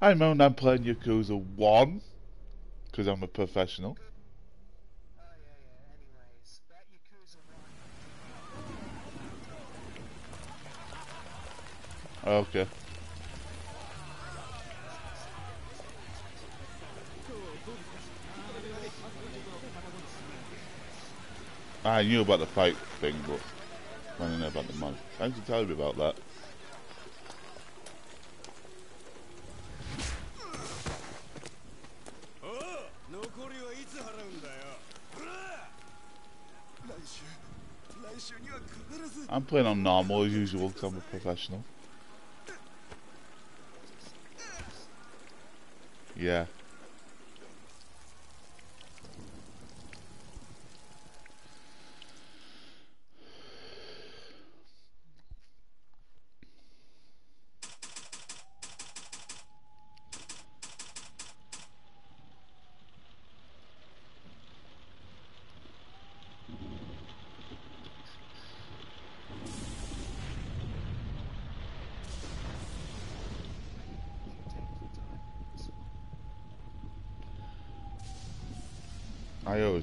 I remember I'm playing Yakuza 1 because I'm a professional. Okay. I knew about the fight thing, but I didn't know about the mod. Thanks for telling me about that. I'm playing on normal as usual because I'm a professional. Yeah.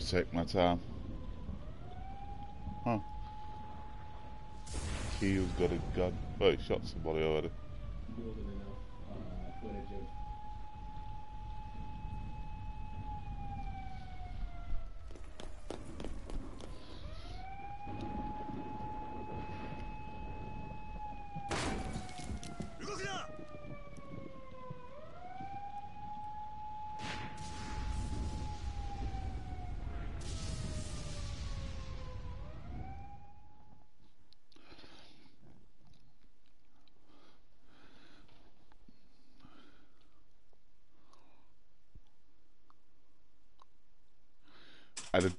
Take my time. Huh. Keel's got a gun. Oh, he shot somebody already.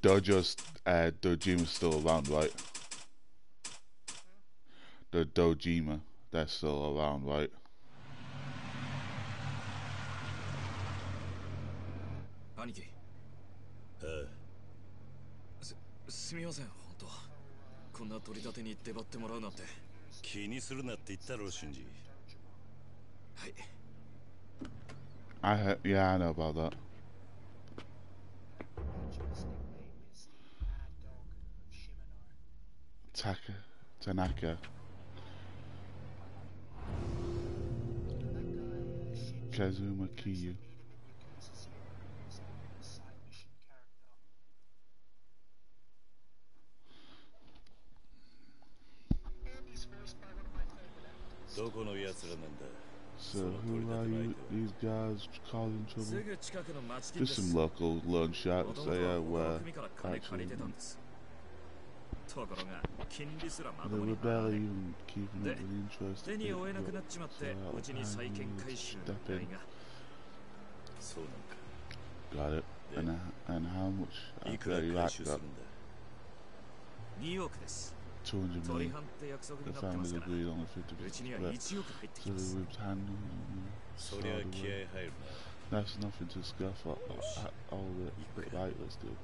Dojo's, uh, Dojima's still around, right? The Dojima, they're still around, right? 兄貴すすみません本当こんな取り立てに出張ってもらうなんて気にするなって言ったろ俊二はい I heard, yeah, I know about that. Taka, Tanaka. Kazuma Kiryu. So who are you, these guys causing trouble? Just some local loan sharks, they are uh, actually the were barely keeping up the interest that they got, so I would step in. Got it. And, and how much after you lack that? 200 million. The families agreed on a 50% split, so they whipped hand in hand. That's nothing to scoff at, all the fighters do.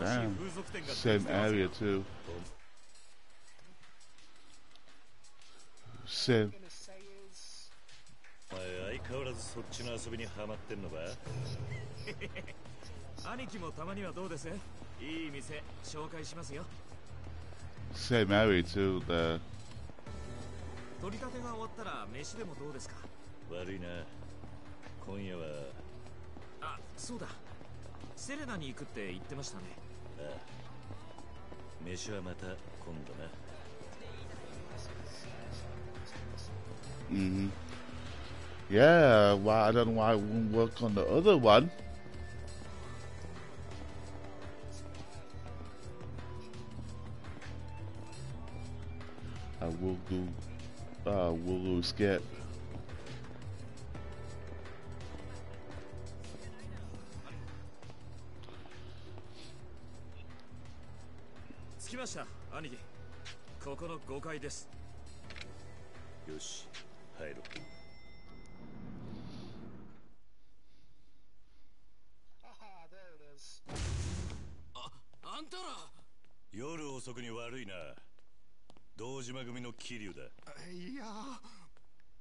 Damn. Same area よ too. な Same. 相変わらずそっちの遊びにハマってんのか兄貴もたまにはどうです？いい店紹介しますよ Same area too. The 取り立てが終わったら飯でもどうですか？悪いな今夜はあそうだセレナに行くって言ってましたねああ飯はまた今度な hmm Yeah. Why? I don't know why it won't work on the other one. I will do. Uh, will do skip. ました兄貴。ここの5階です。よし入ろう。is. あんたら。夜遅束に悪いな。堂島組の桐生だ。いや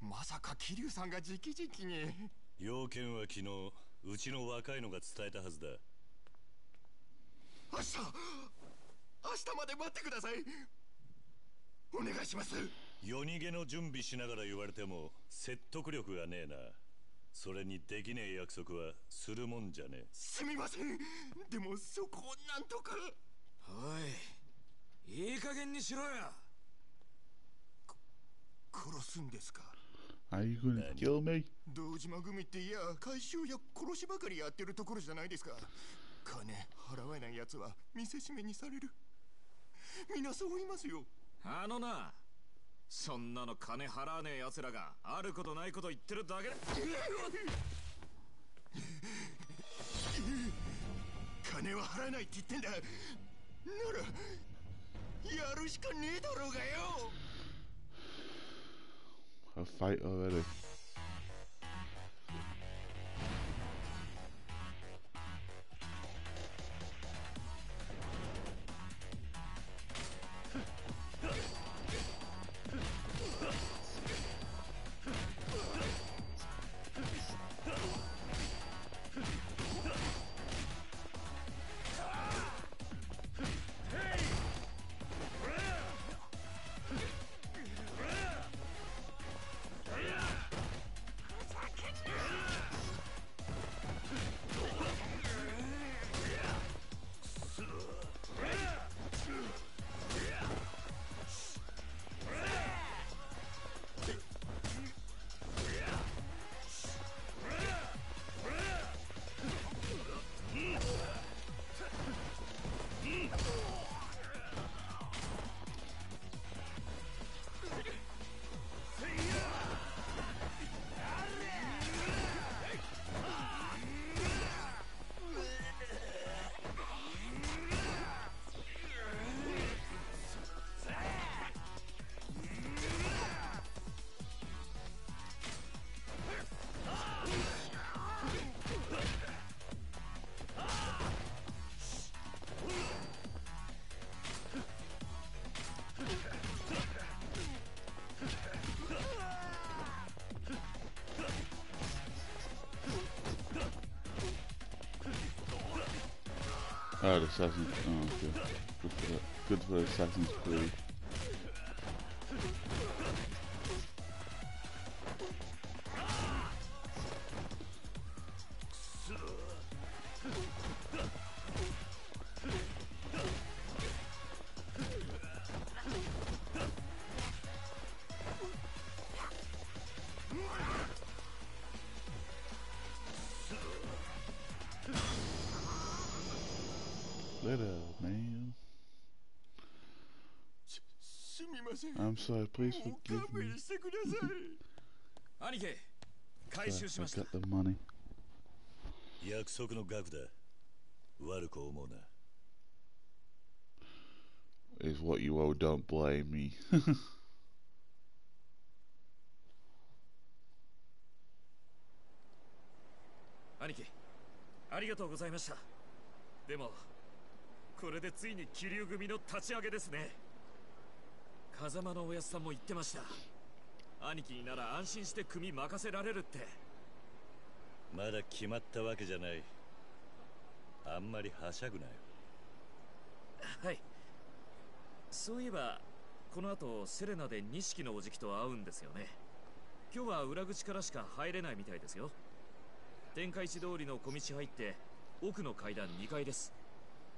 まさか桐生さんが直々に。要件は昨日うちの若いのが伝えたはずだ。明日明日まで待ってください。お願いします。夜逃げの準備しながら言われても説得力がねえな。それにできねえ約束はするもんじゃねえ。すみません。でもそこをなんとか。おいいい加減にしろよ。殺すんですか？Are you gonna kill me? 堂島組っていや回収や殺しばかりやってるところじゃないですか。金払えない奴は見せしめにされるみんなそう言いますよ。あのなそんなの金払わねえ奴らがあることないこと言ってるだけだ。金は払えないって言ってんだ。ならやるしかねえだろうがよ。A fight already. Oh, the Assassin's. Oh, okay. Good for, that. Good for Assassin's Creed. I'm sorry. Please forgive 勘 me. 弁してください兄貴回 Sorry, 収し I ました got the money. 約束の額だ悪く思うな Is what you owe. Don't blame me. 兄貴ありがとうございましたでもこれでついに気流組の立ち上げですね風間のおやすさんも言ってました。兄貴になら安心して組任せられるって。まだ決まったわけじゃない。あんまりはしゃぐなよ。はい。そういえばこの後セレナで錦のおじきと会うんですよね。今日は裏口からしか入れないみたいですよ。天下一通りの小道入って奥の階段2階です。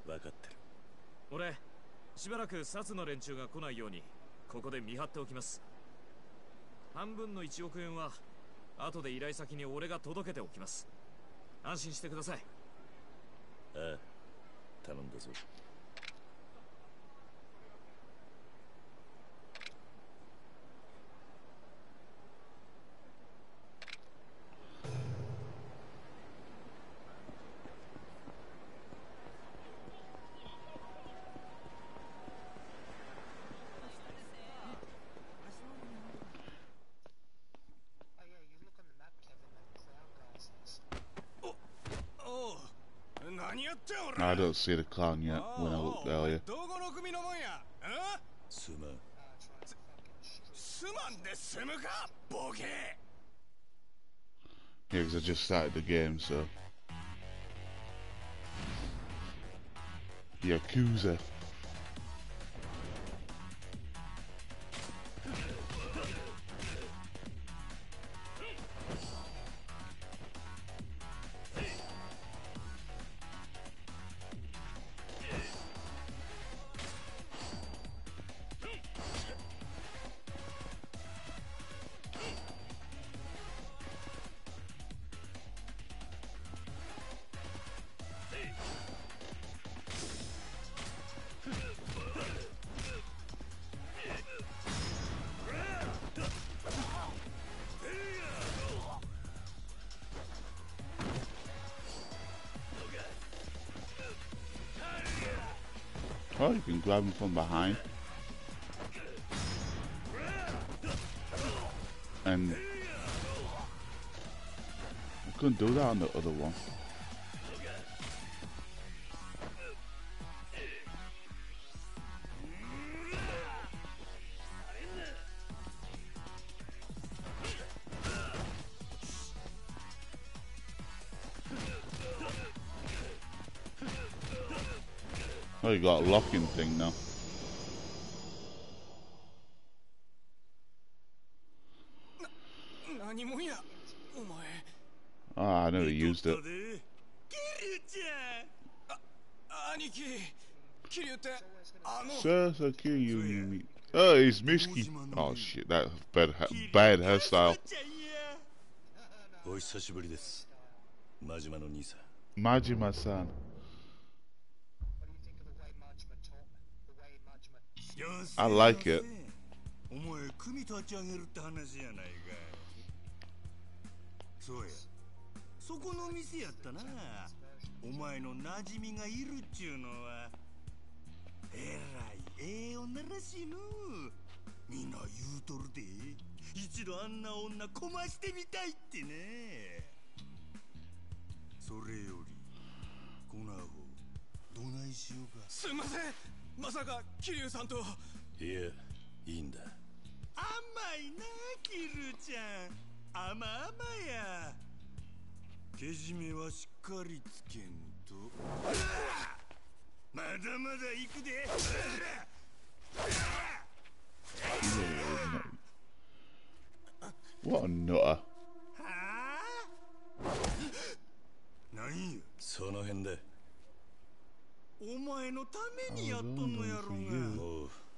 分かってる。俺しばらく札の連中が来ないようにここで見張っておきます。半分の1億円は後で依頼先に俺が届けておきます。安心してください。ああ頼んだぞ。I don't see the clown yet oh, when I looked oh, earlier. すまんすまんで済むかボケ Yeah, because I just started the game, so... Yakuza. Grab him from behind. And I couldn't do that on the other one. got a locking thing now. Oh, I never used it. Sir, so kill you, you meet. Oh, it's Muski. Oh shit, that bad, ha bad hairstyle. Majima-san. I like it. お前組立ち上げるって話やないかそうやそこの店やったなお前の馴染みがいるっちゅうのはえらいええ女らしいのみんな言うとるで一度あんな女こましてみたいってねそれよりこのアホどないしようかすいませんまさか桐生さんといやいいんだ。甘いなキルちゃん。甘々や。けじめはしっかりつけんと。まだまだ行くで。What a nutter. はあ？何やその辺で。お前のためにやっとんのやろう十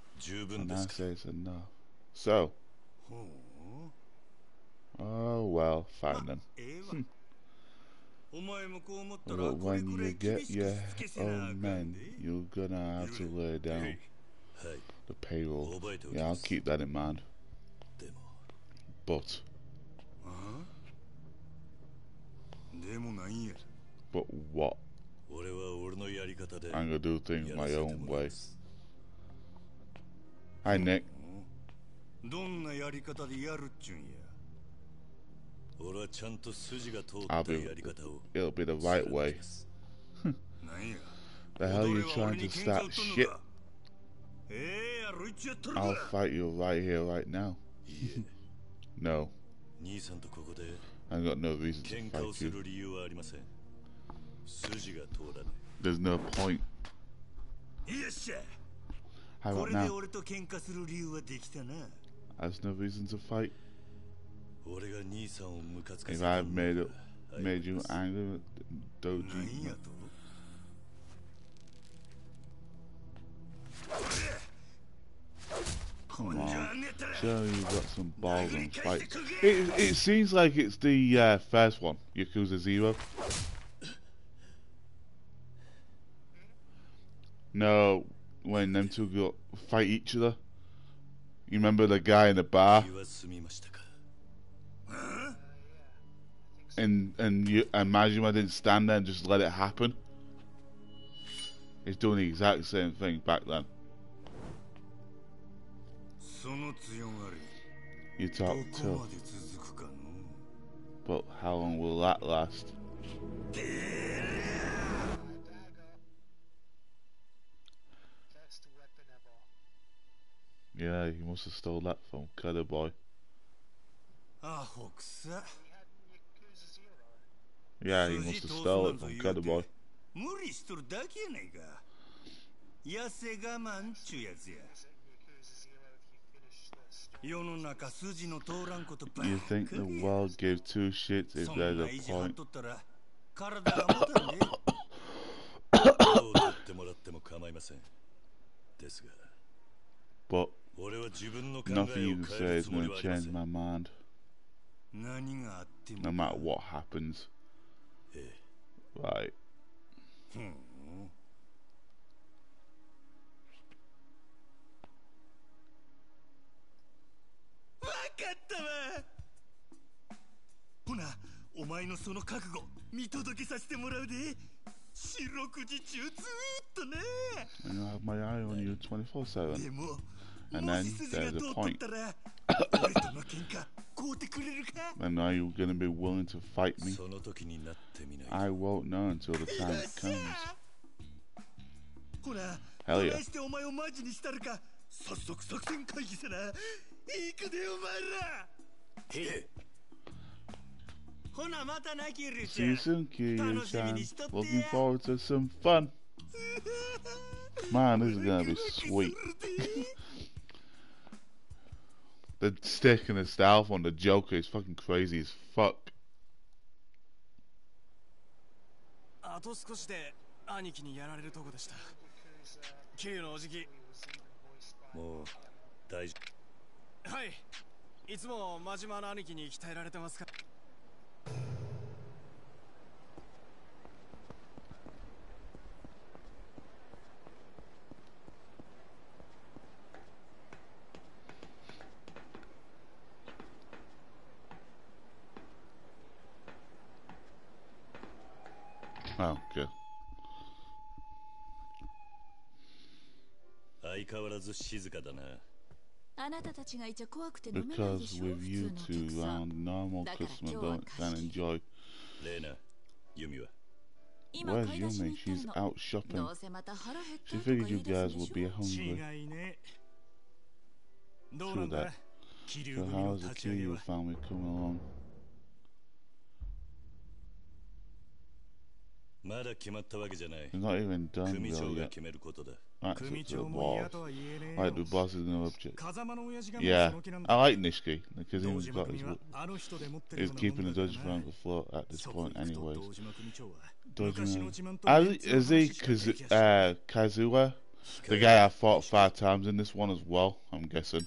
says enough. So. Oh well, fine then. But hmm. when you get your own men, you're gonna have to lay down the payroll. Yeah, I'll keep that in mind. But. But what? I'm gonna do things my own way. ます Hi, Nick. どんなやり方でやるっちゅうんや俺はちゃんと筋が通っ I'll た be, やり方を it'll be the right way. なんや The hell you 踊れは trying 俺に to 喧嘩売 start っとんの shit? かええやろいっちやっとる I'll か fight you right here, right now. いいえ No, 兄さんとここで I got no reason to 喧嘩を fight す you. る理由はありません筋が通らな There's no point. I won't now. There's no reason to fight. If I've made it, made you angry, Doji. Come on. Sure, you've got some balls on fight. It, it seems like it's the uh, first one, Yakuza 0. No, when them two go fight each other. You remember the guy in the bar? And and you imagine I didn't stand there and just let it happen. He's doing the exact same thing back then. You talk too. But how long will that last? Yeah, he must have stole that from Cutter Boy. アホくさ Yeah, he must have stole it from Cowboy. 無理しとるだけやないか痩せ我慢ちゅうやつや世の中筋の通らんことばっかり You think the world gives two shits if そん there's な a 意地張っ point? とったら体が持たんでどう取ってもらっても構いませんですが But 俺は自分の考 Nothing you can say is going to change my mind. No matter what happens. Right. I have my eye on you 24 7 and then there's a point. and are you going to be willing to fight me? I won't know until the time comes. Hell yeah. See you soon, Kiryu-chan. Looking forward to some fun. Man, this is gonna be sweet. The stick and the stealth on the Joker is fucking crazy as fuck. あと少しで兄貴にやられるとこでした桐生のおじきもう大丈はいいつも真島の兄貴に鍛えられてますから Oh, okay. 相変わらず静かだなあなたたちがいちゃ怖くて飲めないで Because しょ with 普 you 通のお two 客さん around, normal だから customer 今日は don't 貸 can し enjoy. レーナユミは今 Where's 買い出しに Yumi? 行ってる She's の out ど shopping. うせまた腹減った She とか figured 言 you い出 guys すで would し be ょ hungry. 違いねどう True なんだ that. 桐生 So 組の how's the 立ち上げ Kiryu は family coming along? まだ決まったわけじゃない It's not even done 組長 really が yet. 決めることだ That's 組 up to the 長も嫌 boss. とは言えねえ Like the よ boss is no object. 風間の親父がもう Yeah, その気なん I だ like Nishiki because 堂 he's 島 got 組 his はあの人で持ってる is ような keeping も the ん Dodge だからな Frank afloat at this そこ point に行くと anyways. 堂島組長は Dodge 昔の Man. 自慢と As, メンツの is he 話しか Kazu- できやしない uh, Kazuha? The guy I fought five times in this one as well, I'm guessing.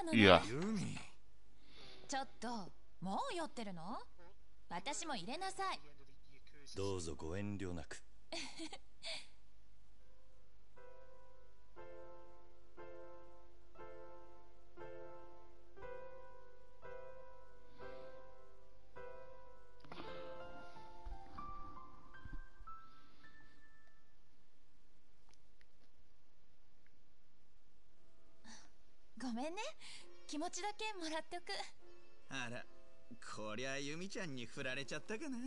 来てたのね。Yeah. うユミちょっともう酔ってるの？私も入れなさい。どうぞご遠慮なく ごめんね。気持ちだけもらっておく。あらこりゃユミちゃんに振られちゃったかな。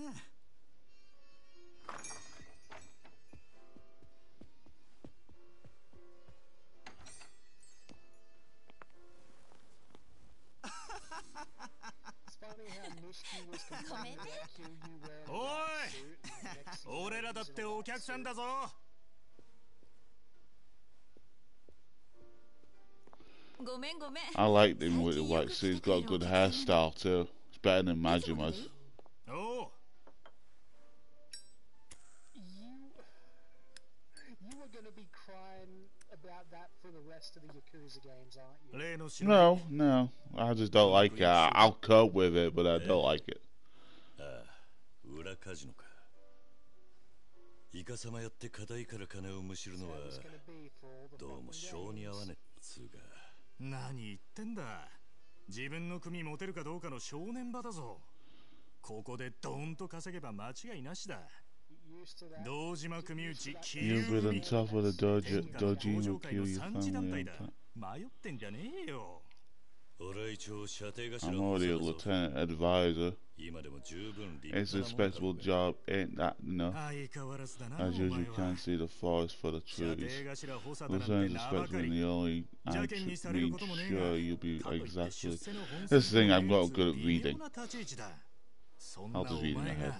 おめ おい俺らだってお客さんだぞ。I like him with the white suit. He's got a good hairstyle too. It's better than Majima's. おう You, you are going to be crying about that for the rest of the Yakuza games, aren't you? 例の城 No, no. I just don't like it. I, I'll cope with it, but I don't like it. ああ裏カジノかイカサマやって硬いから金をむしるのは It's going to be for all the どうも fucking 性に合わ games. ねえっつ つうか 何言ってんだ。自分の組持てるかどうかの正念場だぞ。ここでドンと稼げば間違いなしだ。堂島組内キユーブルンタフォのキユーファ迷ってんじゃねえよ。I'm already a lieutenant advisor. It's a respectable job, ain't that enough? As usual, you can't see the forest for the trees. Lieutenant expecting the only I'm being sure you'll be exactly. This thing I'm not good at reading. I'll just read in my head.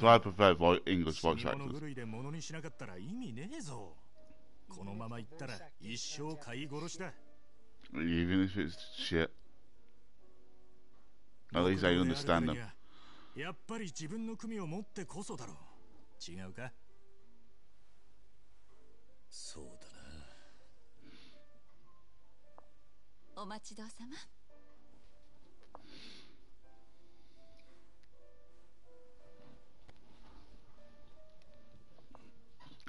So I prefer English voice actors. このまま行ったら一生飼い殺しだ Even if it's shit. At least I understand に them. はやっぱり自分の組を持ってこそだろう違うか？そうだなお待ちどうさま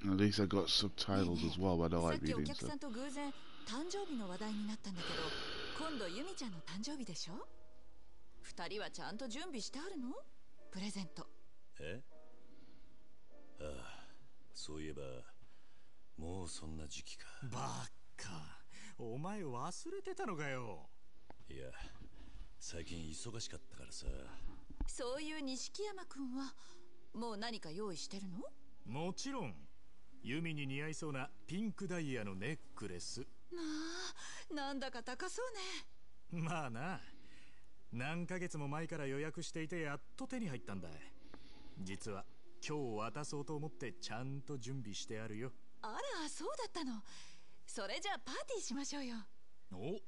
At least I got subtitles as well, but I さっ like きお reading 客 stuff. さんと偶然誕生日の話題になったんだけど今度ユミちゃんの誕生日でしょ？二人はちゃんと準備してあるの？プレゼント。え？ああそういえばもうそんな時期か。バカお前忘れてたのかよ。いや最近忙しかったからさ。そういう錦山くんはもう何か用意してるの？もちろん弓に似合いそうなピンクダイヤのネックレス。まあなんだか高そうね。まあな。何ヶ月も前から予約していてやっと手に入ったんだ。実は今日渡そうと思ってちゃんと準備してあるよ。あらそうだったの。それじゃあパーティーしましょうよ。お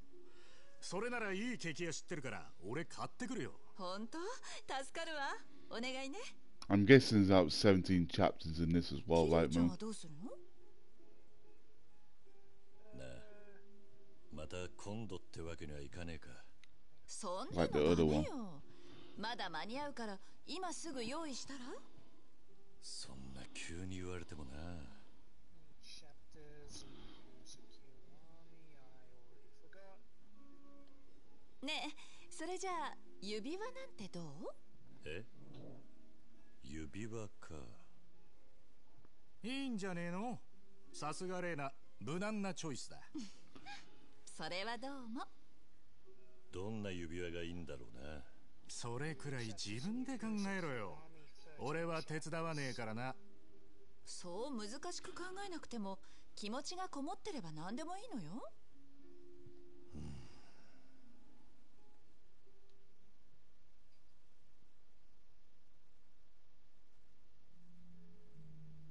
それならいいケーキ屋知ってるから俺買ってくるよ。本当？助かるわ。お願いね I'm guessing there's about 17 chapters in this as well, right, Moon? はどうするのなあまた今度ってわけにはいかねえかそんなまだ間に合うから今すぐ用意したらそんな急に言われてもな.ねえそれじゃあ指輪なんてどうえ指輪か。いいんじゃねえの？さすがレーナ無難なチョイスだ。それはどうも。どんな指輪がいいんだろうな。それくらい自分で考えろよ。俺は手伝わねえからな。そう難しく考えなくても気持ちがこもってれば何でもいいのよ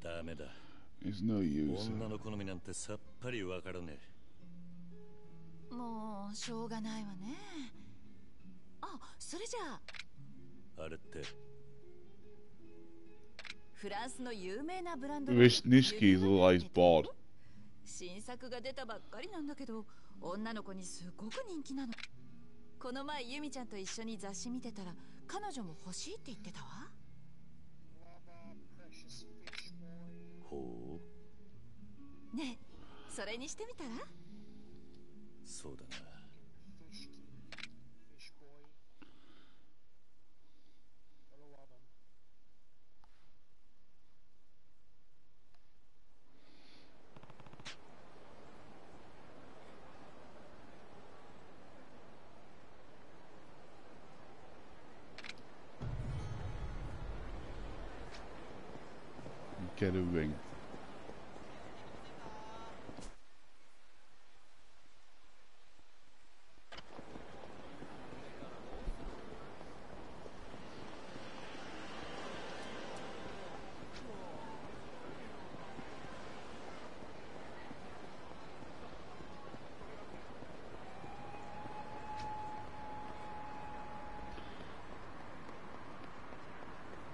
ダメだ。No. 女の好みなんてさっぱりわからねもうしょうがないわね。あそれじゃあ。えあれって。フランスの有名なブランドの Nish- Nishiki 指 is 輪 always って bored. 新作が出たばっかりなんだけど女の子にすごく人気なの。この前ユミちゃんと一緒に雑誌見てたら彼女も欲しいって言ってたわほう。ねえそれにしてみたら？そうだな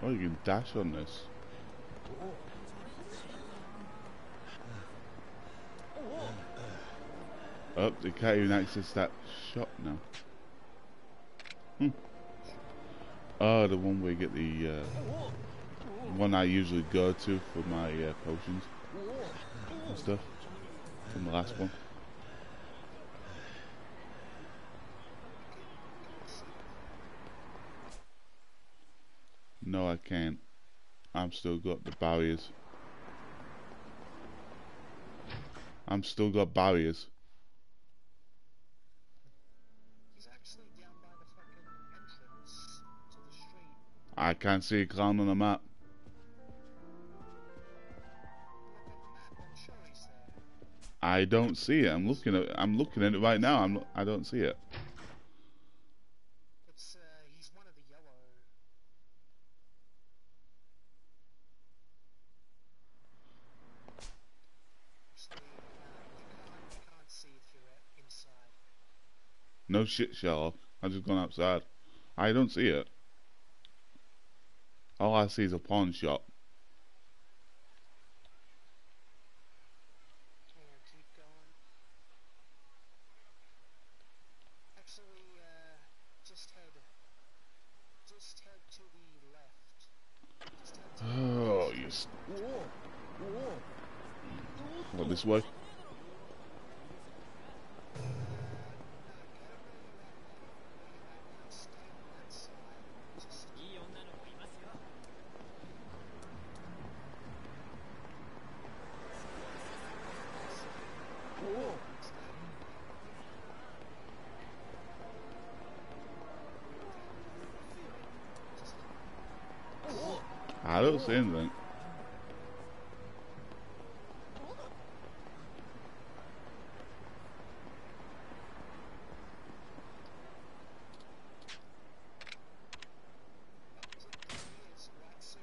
Oh, you can dash on this. Oh, they can't even access that shop now. Hmm. Oh, the one where you get the uh, one I usually go to for my uh, potions. and stuff from the last one. No, I can't. I'm still got the barriers. I'm still got barriers. I can't see a clown on the map. Look at the map, I'm sure he's there. I don't see it. I'm looking at. I'm looking at it right now. I'm. I don't see it. It's, uh, he's one of the yellow. Actually, uh, you can't, you can't see through it inside. No shit, Sherlock. I just gone outside. I don't see it. All I see is a pawn shop. Here, keep going. Actually, uh, just head, just head to the left. Just head to the Oh, you. s- What this way? I don't see anything. Yes, right suit.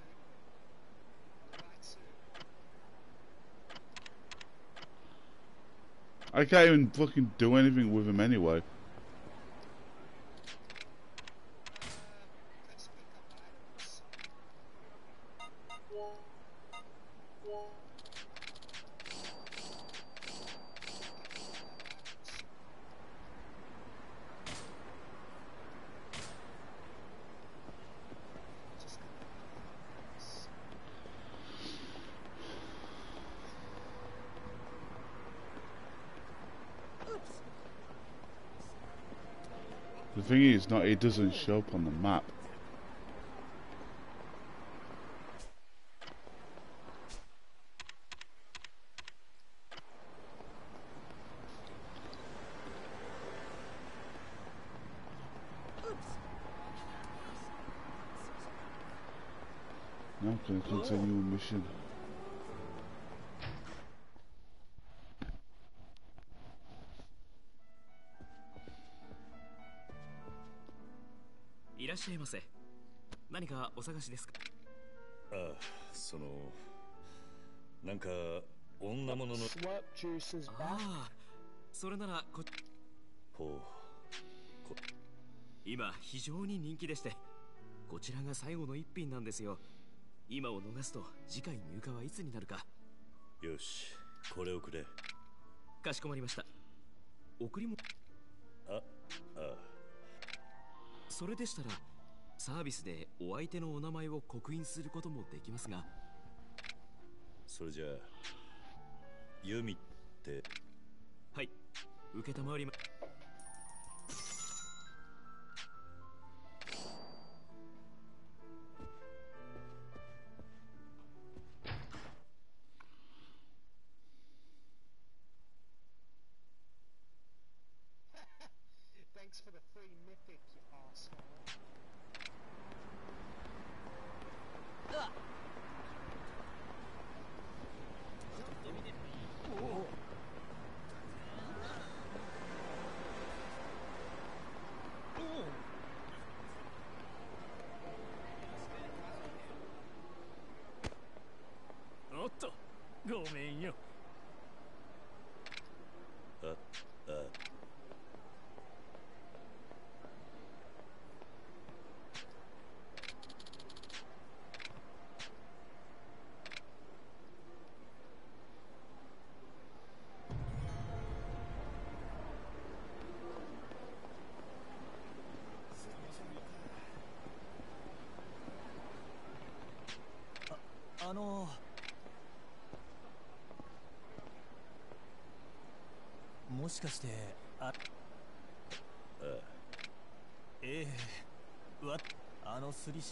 Right suit. Can't even fucking do anything with him anyway. Doesn't show up on the map. Now can continue mission? しゃいませ。何かお探しですか？ああそのなんか女物の.ああ、それならこほ今非常に人気でして、こちらが最後の一品なんですよ。今を逃すと次回入荷はいつになるか。うよしこれをくれかしこまりました。送りもああそれでしたらサービスでお相手のお名前を刻印することもできますが、それじゃあユミってはい、受けたまわりま。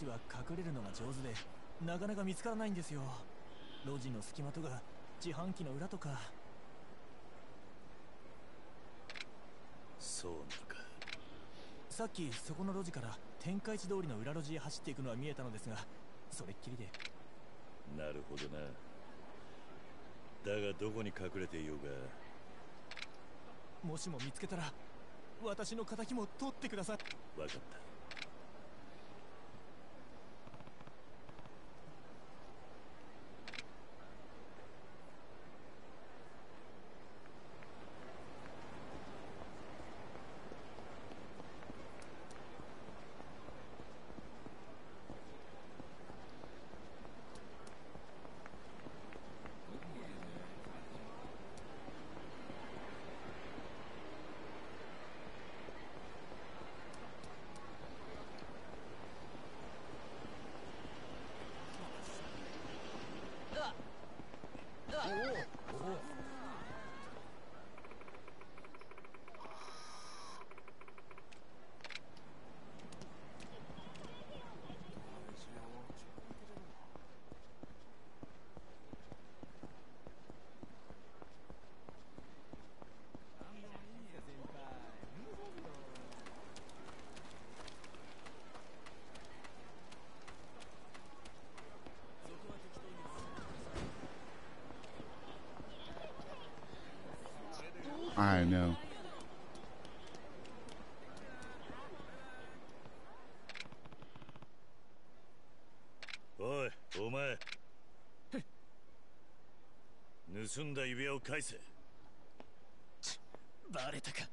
のスリ師は隠れるのが上手でなかなか見つからないんですよ。路地の隙間とか自販機の裏とか。そうなのか。さっきそこの路地から天下一通りの裏路地へ走っていくのは見えたのですがそれっきりで。なるほどな。だがどこに隠れていようが。もしも見つけたら私の敵も取ってください。分かった盗んだ指輪を返せバレたか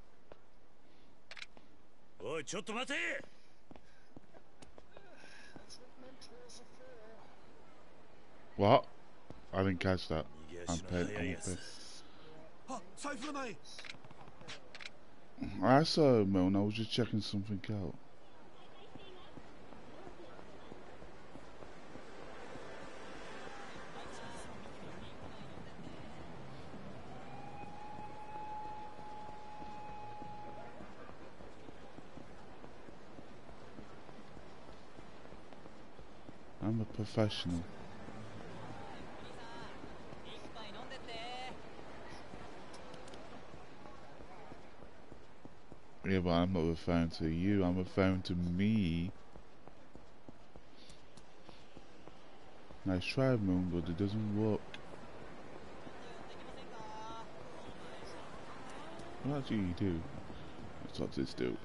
おいちょっと待て What? I didn't catch that. 逃げ I'm 足の pissed. 速い I'm やつ pissed. あ財布がない I saw Milne. I was just checking something out. Professional. Yeah, but I'm not referring to you, I'm referring to me. Nice try, Moon, but it doesn't work. What actually you do? That's what this do.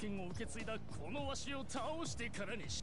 権を受け継いだこのわしを倒してからにし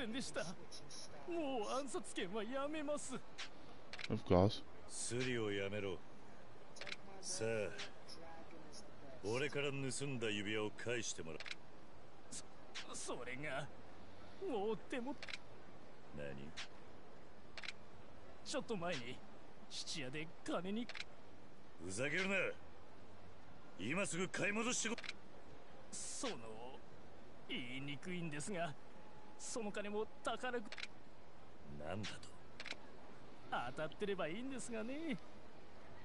せんでした。もう暗殺権はやめます。Of course. スリをやめろ。さあ俺から盗んだ指輪を返してもらう。それがもうでも何？ちょっと前に質屋で金に。ふざけるな。今すぐ買い戻してこ。その言いにくいんですがその金も宝く。なんだと？当たってればいいんですがね。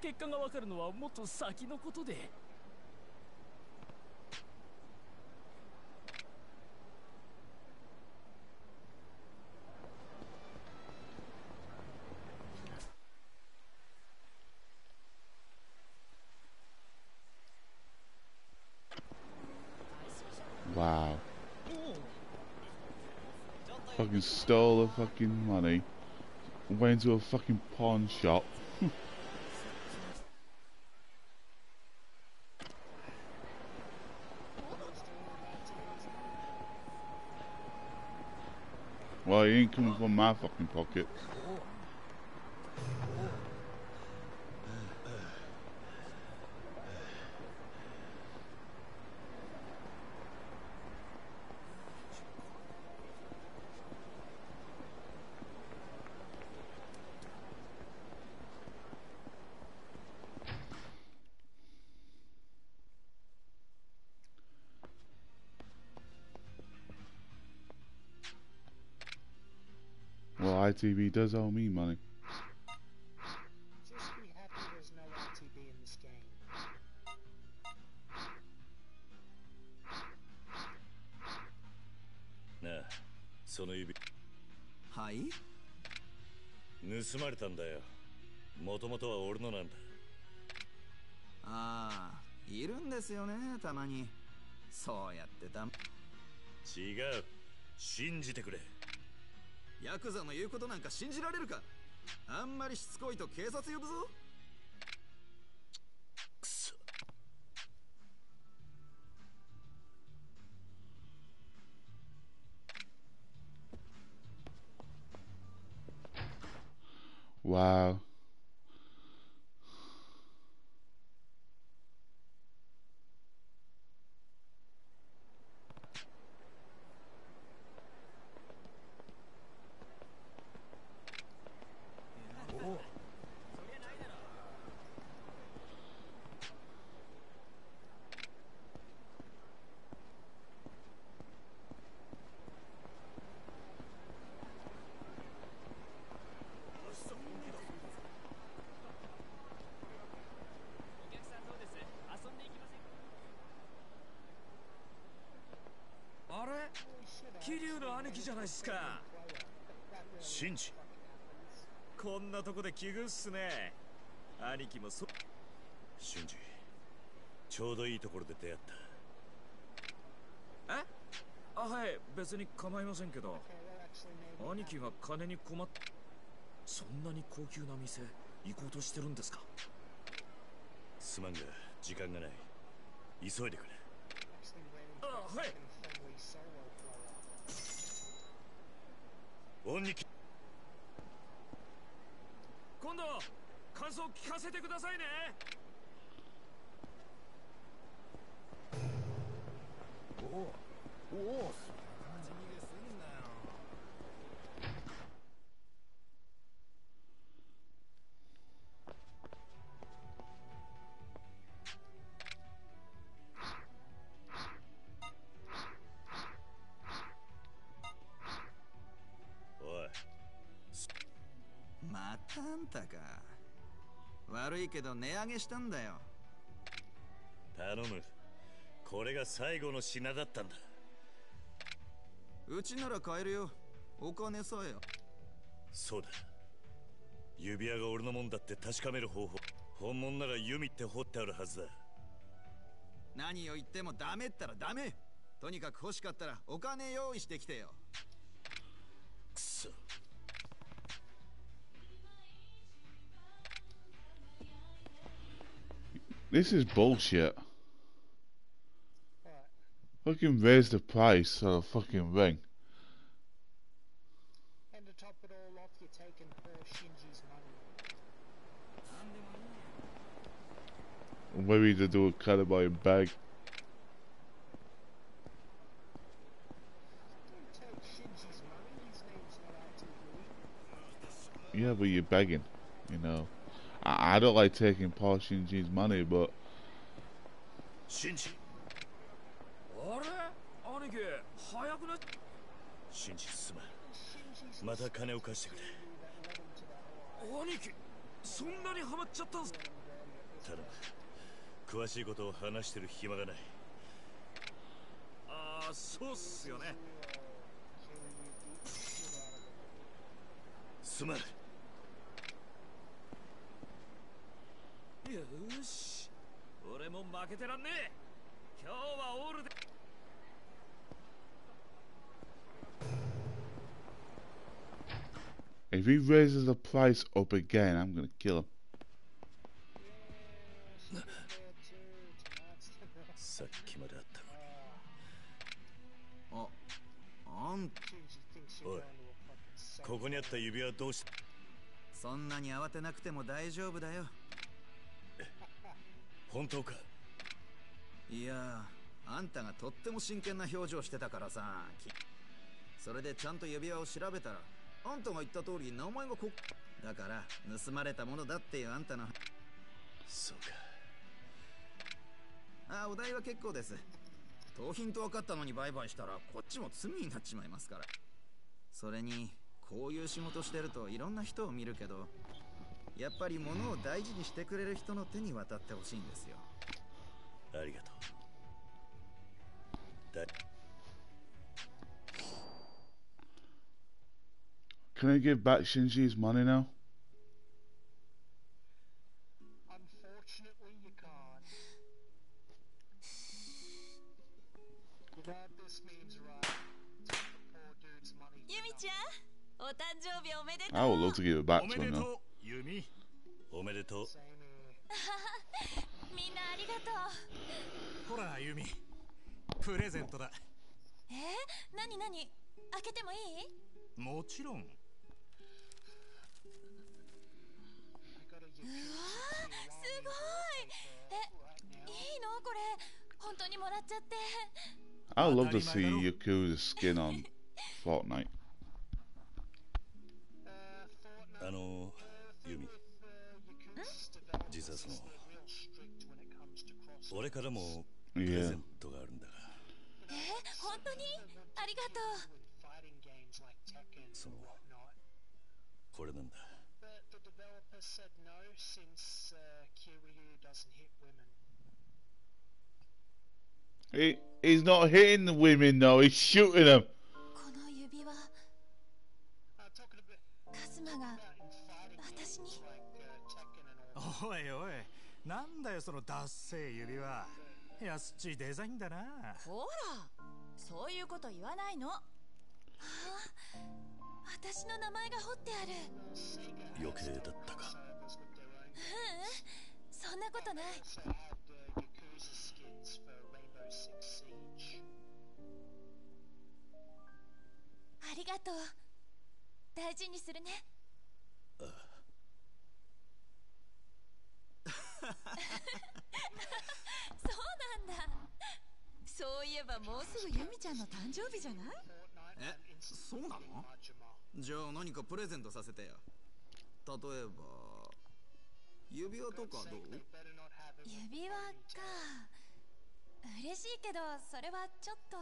結果がわかるのはもっと先のことで stole the fucking money. Went to a fucking pawn shop. well, he ain't coming from my fucking pocket. ITV does owe me money. Just be happy there's no RTB in this game. なあその指。はい？盗まれたんだよ。もともとは俺のなんだ。ああいるんですよねたまに。そうやってた違う。信じてくれヤクザの言うことなんか信じられるか？あんまりしつこいと警察呼ぶぞ。くそ。Wow. Oh, あれ桐生の兄貴じゃないっすか。シンジ。こんなとこで奇遇っすね。兄貴もそシンジちょうどいいところで出会った。え？あはい。別に構いませんけど。兄貴が金に困っそんなに高級な店行こうとしてるんですか？すまんが時間がない。急いでくれ。あはい恩にき今度感想聞かせてくださいね。おけど値上げしたんだよ。頼む。これが最後の品だったんだ。うちなら買えるよ。お金さえそうだ。指輪が俺のもんだって確かめる方法。本物なら弓って掘ってあるはずだ。何を言ってもダメったらダメ。とにかく欲しかったらお金用意してきてよ This is bullshit. Fucking raise the price of the fucking ring. And to top it all off, you're taking poor Shinji's money. Maybe to do a cannibal bag. Don't take Shinji's money, his name's not out to you. Yeah, but you're begging, you know. I, I don't like taking Paul Shinji's money, but シンジあれ兄貴早くなっシンジすまんまた金を貸してくれ兄貴そんなにハマっちゃったんす頼む詳しいことを話してる暇がないああそうっすよねすまんよーし俺も負けてらんねえ今日はオールで if he raises the price up again, I'm gonna kill him. さっきまであったのにああんおい.ここにあった指輪はどうしたそんなに慌てなくても大丈夫だよ本当か？いやあんたがとっても真剣な表情してたからさきそれでちゃんと指輪を調べたらあんたが言った通り名前がこだから盗まれたものだっていうあんたの。そうか。あお題は結構です。盗品と分かったのに売買したらこっちも罪になっちまいますから。それにこういう仕事してるといろんな人を見るけどやっぱり物を大事にしてくれる人の手に渡ってほしいんですよありがとうだ Can I give back Shinji's money now? Unfortunately, you can't. You know what this means, right? Take the poor dude's money. ユミちゃんお誕生日おめでとう I would love to give it back お to め him で now. とうユミおめでとう. みんなありがとう。ほらユミプレゼントだ。えー、なになに開けてもいい？もちろん。うわすごい。えいいの？これ。本当にもらっちゃって。I love to see Yakuza's skin on Fortnite. Uh, Fortnite あの俺からもプレゼ.ントがあるんだがえ本当にありがとう and whatnot. これなんだ uh. He, he's not hitting the women though, he's shooting them. この指輪 Uh, カズマが私に uh, おいおいなんだよそのダッセー指輪安っちいデザインだな。ほらそういうこと言わないの。ああ私の名前が彫ってある。余計だったか。ううんそんなことない。uh. ありがとう。大事にするねそうなんだ。そういえばもうすぐユミちゃんの誕生日じゃない？えそうなの？じゃあ何かプレゼントさせてよ。例えば指輪とかどう？指輪か。嬉しいけどそれはちょっと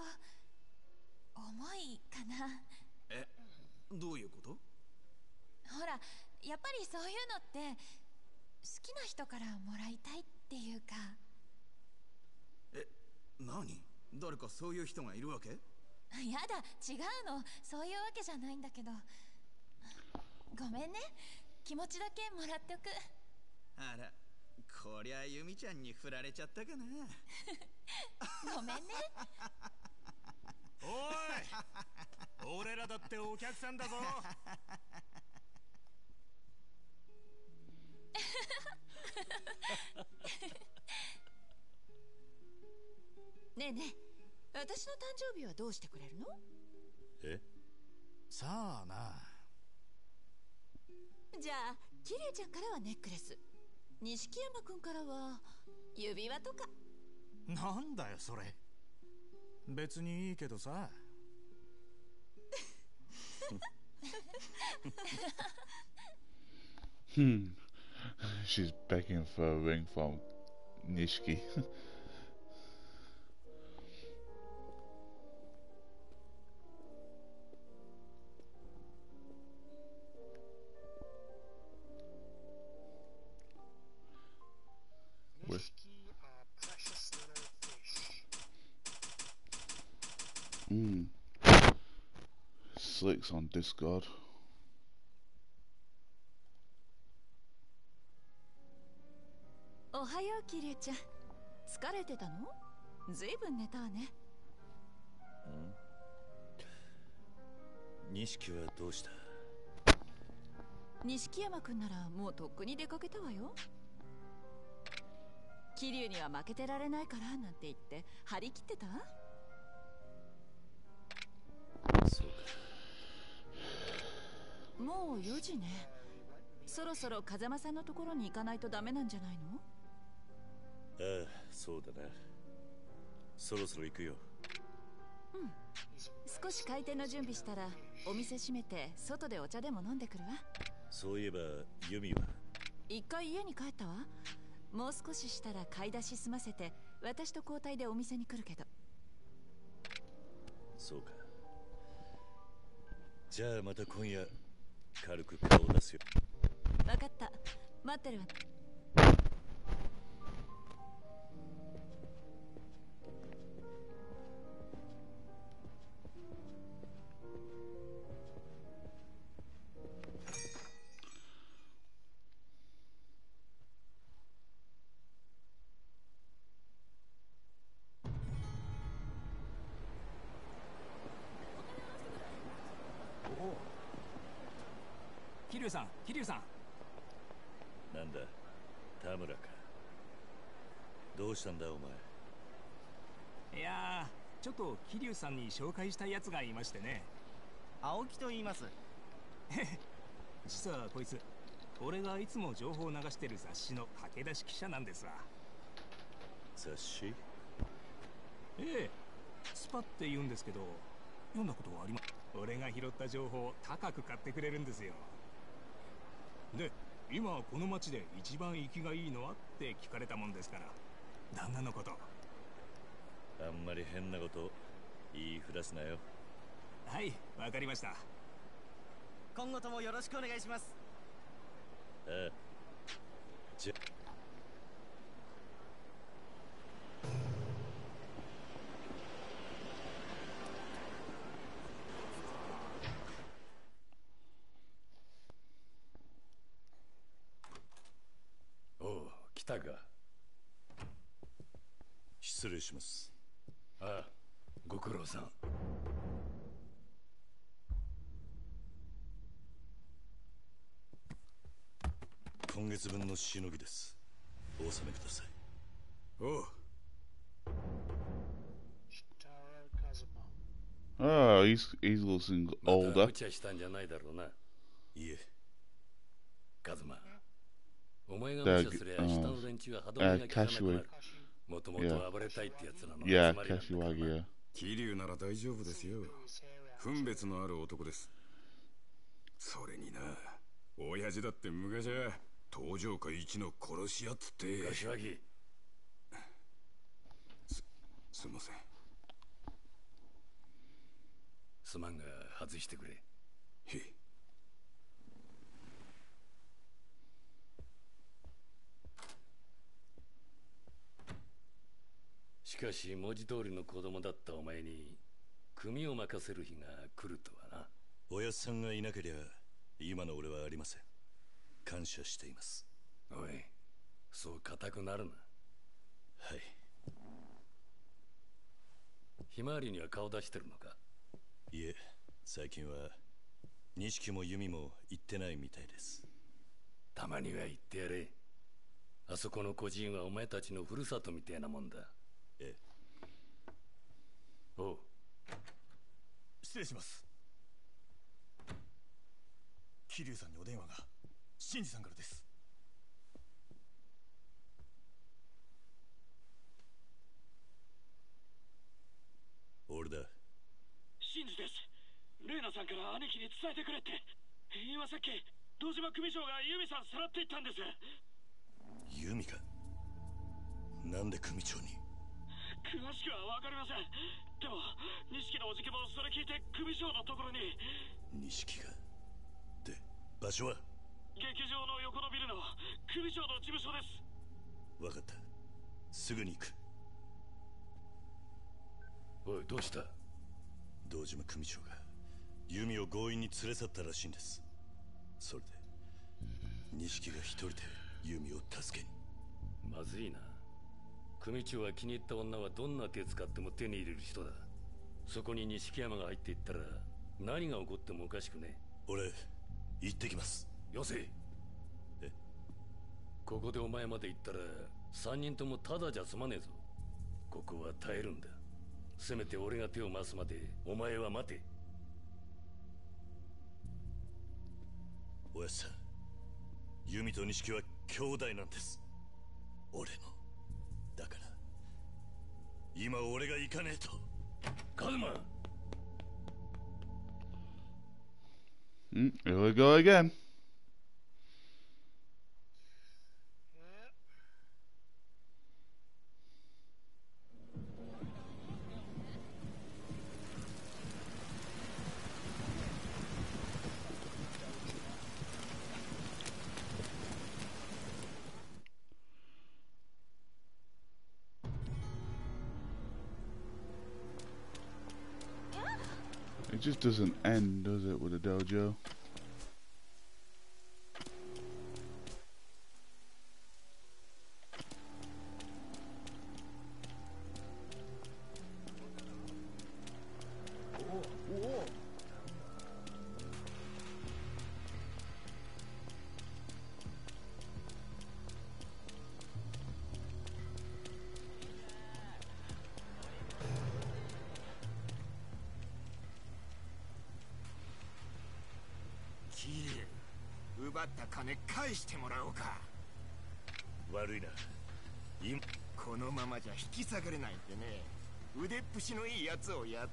重いかな。えどういうこと？ほらやっぱりそういうのって好きな人からもらいたいっていうか。え何？誰かそういう人がいるわけ？やだ違うの。そういうわけじゃないんだけど。ごめんね。気持ちだけもらっておく。あらこりゃユミちゃんに振られちゃったかな。ごめんね。おい俺らだってお客さんだぞ ねえねえ私の誕生日はどうしてくれるの？え？さあな。じゃあキリュウちゃんからはネックレス。錦山くんからは指輪とか。なんだよそれ。別にいいけどさ。Hmm. She's begging for a ring from Nishiki. Where- are precious little fish. Mm. Slicks on Discord. おはよう桐生ちゃん。疲れてたの？ずいぶん寝たわね。錦はどうした？錦山くんならもうとっくに出かけたわよ。桐生には負けてられないからなんて言って張り切ってた？そうか。もう4時ね。そろそろ風間さんのところに行かないとダメなんじゃないの？ああそうだなそろそろ行くよ。少し開店の準備したらお店閉めて外でお茶でも飲んでくるわ。そういえばユミは？一回家に帰ったわ。もう少ししたら買い出し済ませて私と交代でお店に来るけど。そうか。じゃあまた今夜軽く顔を出すよ。分かった。待ってるわさん桐生さん。なんだ？田村か。どうしたんだお前？いやーちょっと桐生さんに紹介したいやつがいましてね。青木と言います。実はこいつ俺がいつも情報を流してる雑誌の駆け出し記者なんですわ。雑誌？ええスパって言うんですけど読んだことはありま俺が拾った情報を高く買ってくれるんですよで今この町で一番生きがいいのはって聞かれたもんですから。旦那のこと。あんまり変なこと言いふらすなよ。はいわかりました。今後ともよろしくお願いします。ああ。じゃおう来たか失礼します。ああご苦労さん。今月分のしのぎです。お納めください。おう. Oh, いだ。ろうな。いえ。カズマ。お前がだ無茶すりゃうん下の連中は歯止めが効かなくなる.もともと暴れたいってやつらの Yeah, 集まりなんだからな Kashiwagi. 桐生なら大丈夫ですよ.分別のある男です。それにな親父だって昔は東上界一の殺し屋っつって。柏木。すいません。すまんが外してくれ。へいしかし文字通りの子供だったお前に組を任せる日が来るとはな。おやっさんがいなけりゃ今の俺はありません。感謝しています。おいそう固くなるな。はい。ひまわりには顔出してるのか？いえ最近は錦も弓も行ってないみたいです。たまには言ってやれ。あそこの孤児院はお前たちのふるさとみたいなもんだええ。おう。失礼します。桐生さんにお電話が新次さんからです。俺だ。です。さんから兄貴に伝えてくれって。今さっき島組長がさんさらっていったんです。か。なんで組長に？詳しくは分かりません。でも錦のおじけもそれ聞いて組長のところに。錦がで場所は？劇場の横のビルの組長の事務所です。分かった。すぐに行く。おいどうした？堂島組長が弓を強引に連れ去ったらしいんです。それで錦が一人で弓を助けに。まずいな組長は気に入った女はどんな手使っても手に入れる人だ。そこに錦山が入っていったら何が起こってもおかしくね俺行ってきます。よせ。え？ここでお前まで行ったら三人ともただじゃ済まねえぞ。ここは耐えるんだ。せめて俺が手を回すまでお前は待て。おやっさん弓と錦は兄弟なんです。俺の今俺が行かねえとカズマ Mm, here we go again. Doesn't end, does it, with a dojo?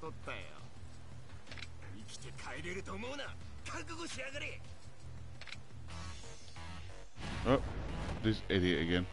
つを雇ったよ生きて帰れると思うな覚悟しやがれ Oh, this idiot again.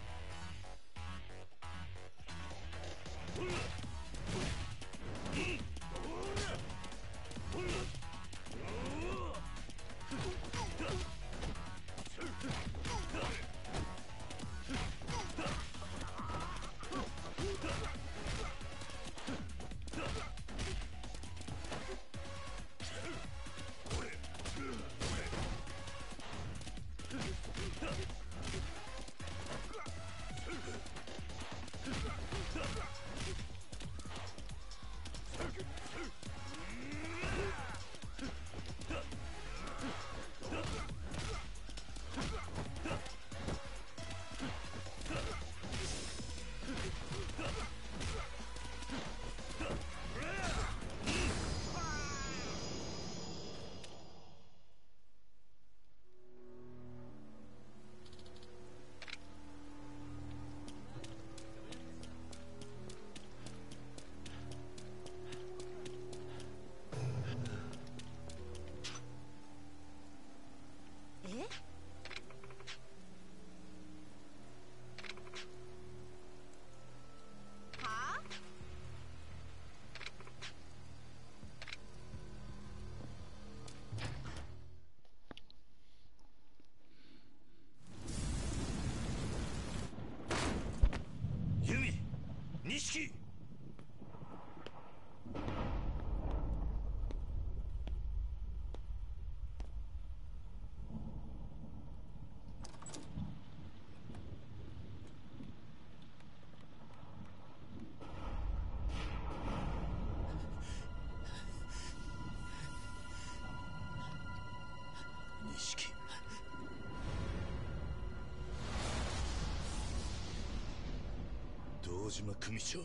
堂島組長。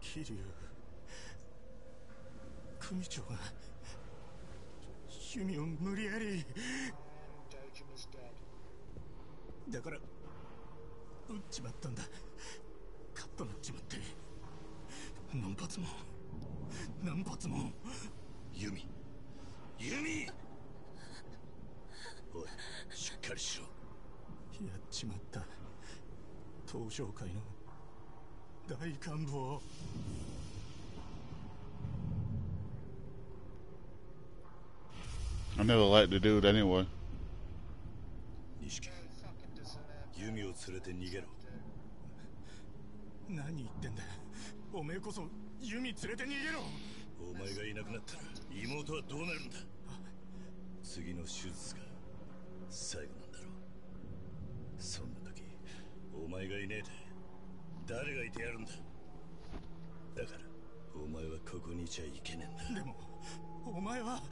桐生組長が趣味を無理やりだから撃っちまったんだ。カッとなっちまって。何発も。何発も。弓ユミ。おいしっかりしろ。やっちまった。東上会の大幹部を I never liked the dude anyway. 錦ユミを連れて逃げろ。何言ってんだ。おめえこそ弓連れて逃げろ。お前がいなくなったら妹はどうなるんだ。次の手術が最後なんだろう。そんな時お前がいねえで誰がいてやるんだ？だからお前はここにいちゃいけねえんだ。でもお前は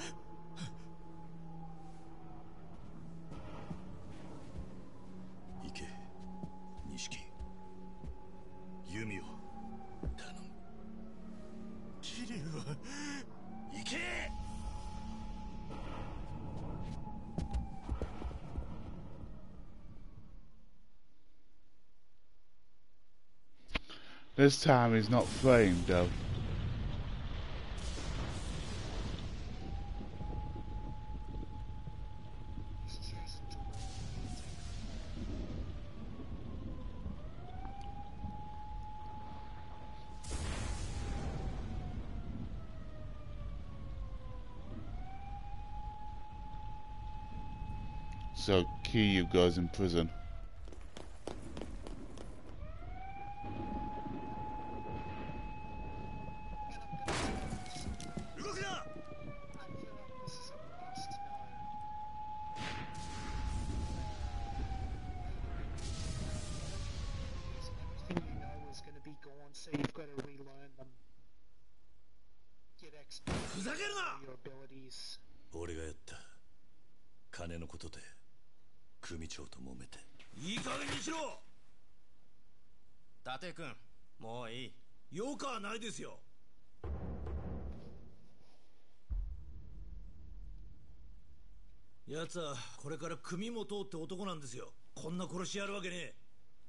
This time he's not framed though. So Kiryu goes in prison. 組元って男なんですよ。こんな殺しやるわけねえ。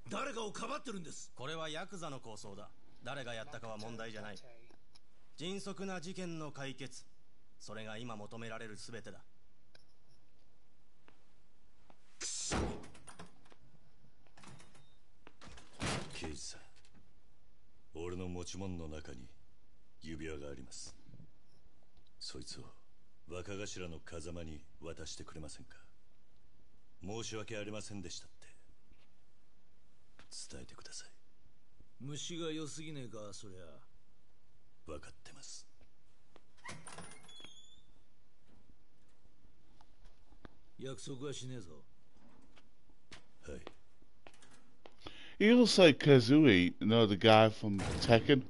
誰かをかばってるんです。これはヤクザの構想だ。誰がやったかは問題じゃない。迅速な事件の解決。それが今求められる全てだ。刑事さん。俺の持ち物の中に指輪があります。そいつを若頭の風間に渡してくれませんか？申し訳ありませんでしたって伝えてください虫が良すぎねえかそりゃ分かってます約束はしねえぞ He looks like Kazui, you know, the guy from Tekken.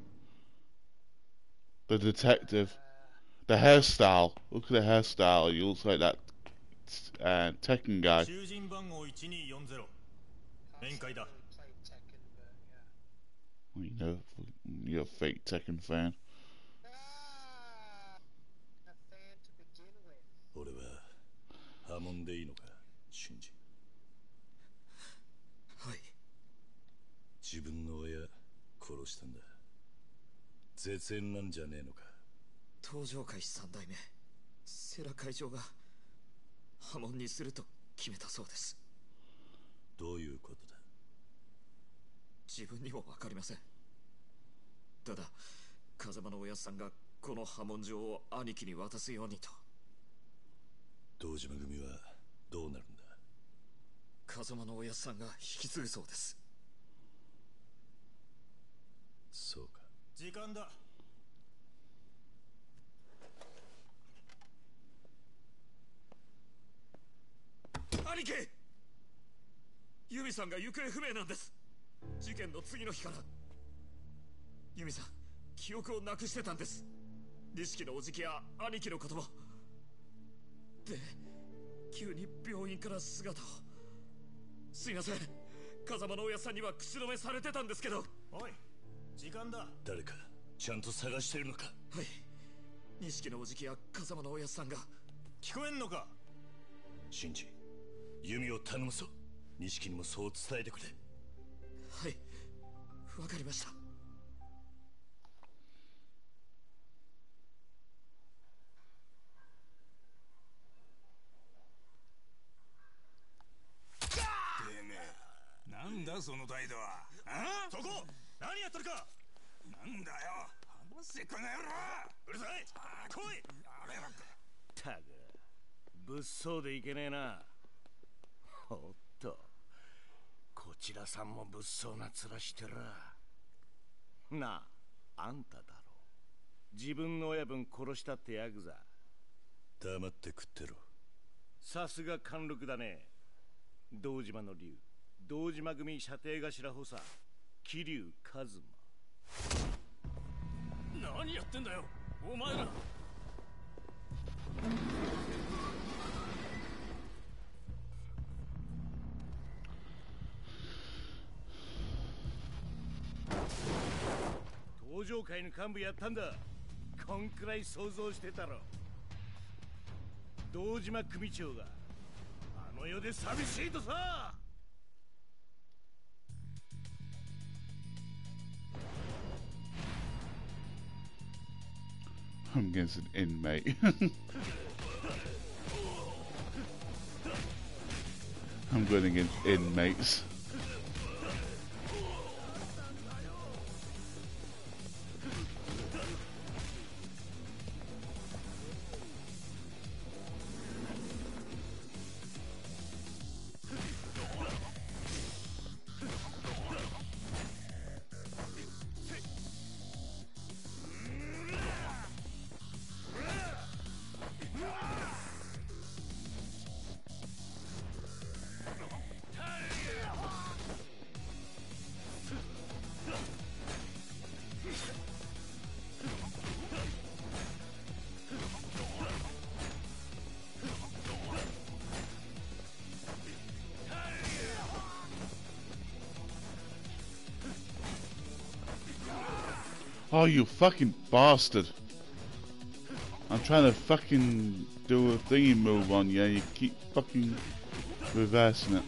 The detective. The hairstyle. Look at the hairstyle. He looks like that uh, Tekken guy. 囚人番号1240面会だ。You know, you're a fake Tekken fan. 俺は破門でいいのか俊二。はい。自分の親殺したんだ。絶縁なんじゃねえのか。東上会三代目。セラ会長が破門にすると決めたそうです。どういうことだ？自分にも分かりません。ただ風間のおやっさんがこの破門状を兄貴に渡すようにと。堂島組はどうなるんだ？風間のおやっさんが引き継ぐそうです。そうか。時間だ兄貴。ユミさんが行方不明なんです。事件の次の日から。ユミさん記憶をなくしてたんです。錦のおじきや兄貴のこともで急に病院から姿を。すいません。風間のおやっさんには口止めされてたんですけど。おい時間だ。誰かちゃんと探してるのか？はい。錦のおじきや風間のおやっさんが。聞こえんのか？シンジ弓を頼むぞ。錦にもそう伝えてくれ。はい。わかりました。なんだその態度は。あ？そこ！何やってるか！なんだよ。話せこの野郎。うるさい。来い。あれらかたが物騒でいけねえな。おっと。こちらさんも物騒な面してら。なああんただろ。自分の親分殺したってヤクザ黙って食ってろ。さすが貫禄だね。堂島の竜堂島組射程頭補佐。桐生一馬。何やってんだよお前ら登場会の幹部やったんだこんくらい想像してたろ堂島組長があの世で寂しいとさ I'm against an inmate. I'm going against inmates. Oh, you fucking bastard. I'm trying to fucking do a thingy move on you, you keep fucking reversing it.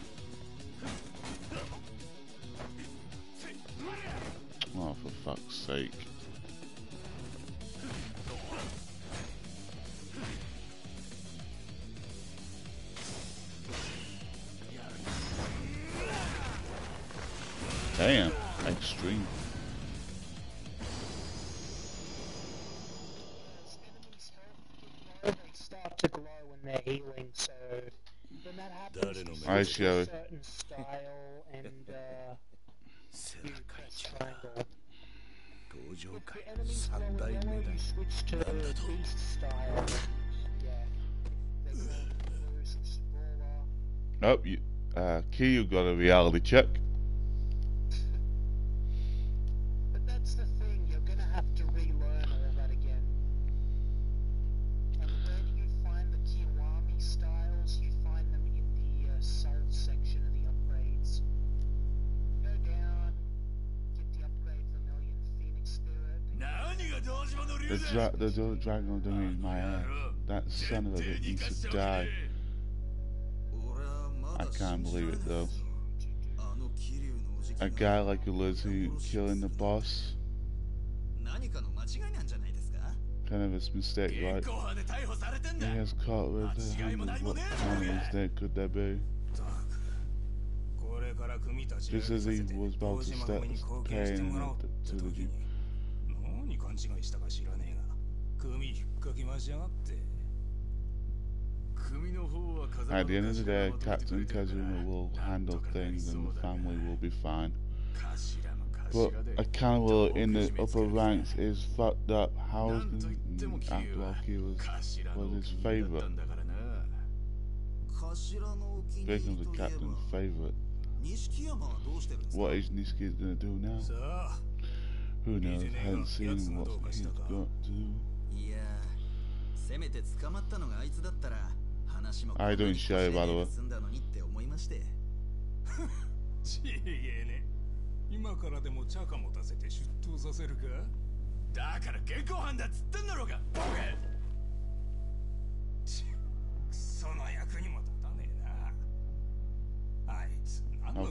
Oh, you, uh, got a reality check. but that's the thing, you're going to have to relearn all that again. And where do you find the Kiwami styles? You find them in the uh, section of the upgrades. Go down, get the upgrade Vermilion Phoenix Spirit. Dra- doing my eye. That son of a bitch needs to die. I can't believe it though. A guy like Ulysses killing the boss. 何かの間違いなんじゃないですか Kind of his mistake, right? 現行犯で逮捕されてん He だ has caught with the hand of what enemies there could there be? これから組たち Just as he was about to start に貢献して paying もらおう to the Jew. 何勘違いしたか知らねえが組引っかき回しやがって組の方は風 At the end of the day, Captain Kazuma will handle things and the family will be fine. But a cannibal in the upper ranks is fucked up. How is the Atlaki was, was his favourite? Becom's the captain's favourite. What is Nishiki gonna do now? Who knows? I haven't seen what he's got to do? アイドルにしちえばどちえね。今からでも茶ャカ持たせて出頭させるか？だから現行犯だっつってんだろうがボケその役にも立たねえな。あいつ何の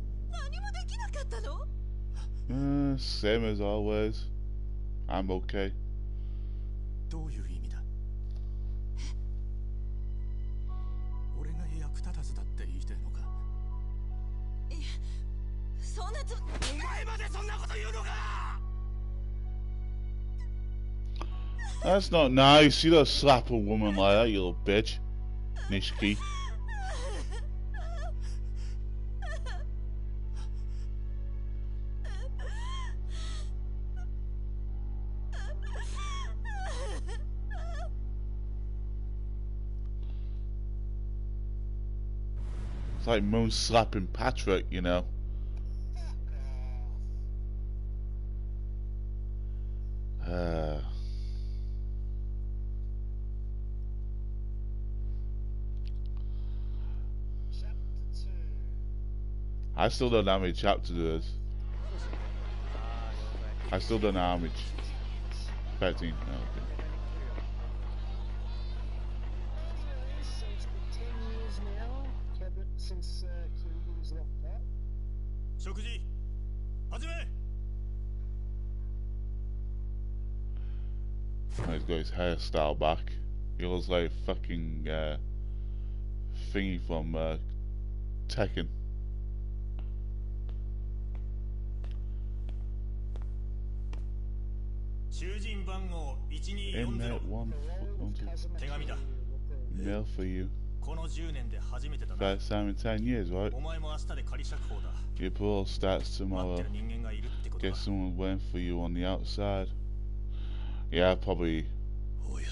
何もできなかったの Uh, same as always. I'm okay. どういう意味だ俺が役立たずだって言いたいのかいやそんなつお前までそんなこと言うのか That's not nice. You don't slap a woman like that, you little bitch. Nishiki. Like Moon slapping Patrick, you know. Uh, I still don't know how many chapters there is. I still don't know how much. 13. Oh, okay. got his hairstyle back. He looks like fucking uh, thingy from uh, Tekken. Inmate one, one mail for you. First time in 10 years, right? Your parole starts tomorrow. Guess someone waiting for you on the outside. Yeah, probably おや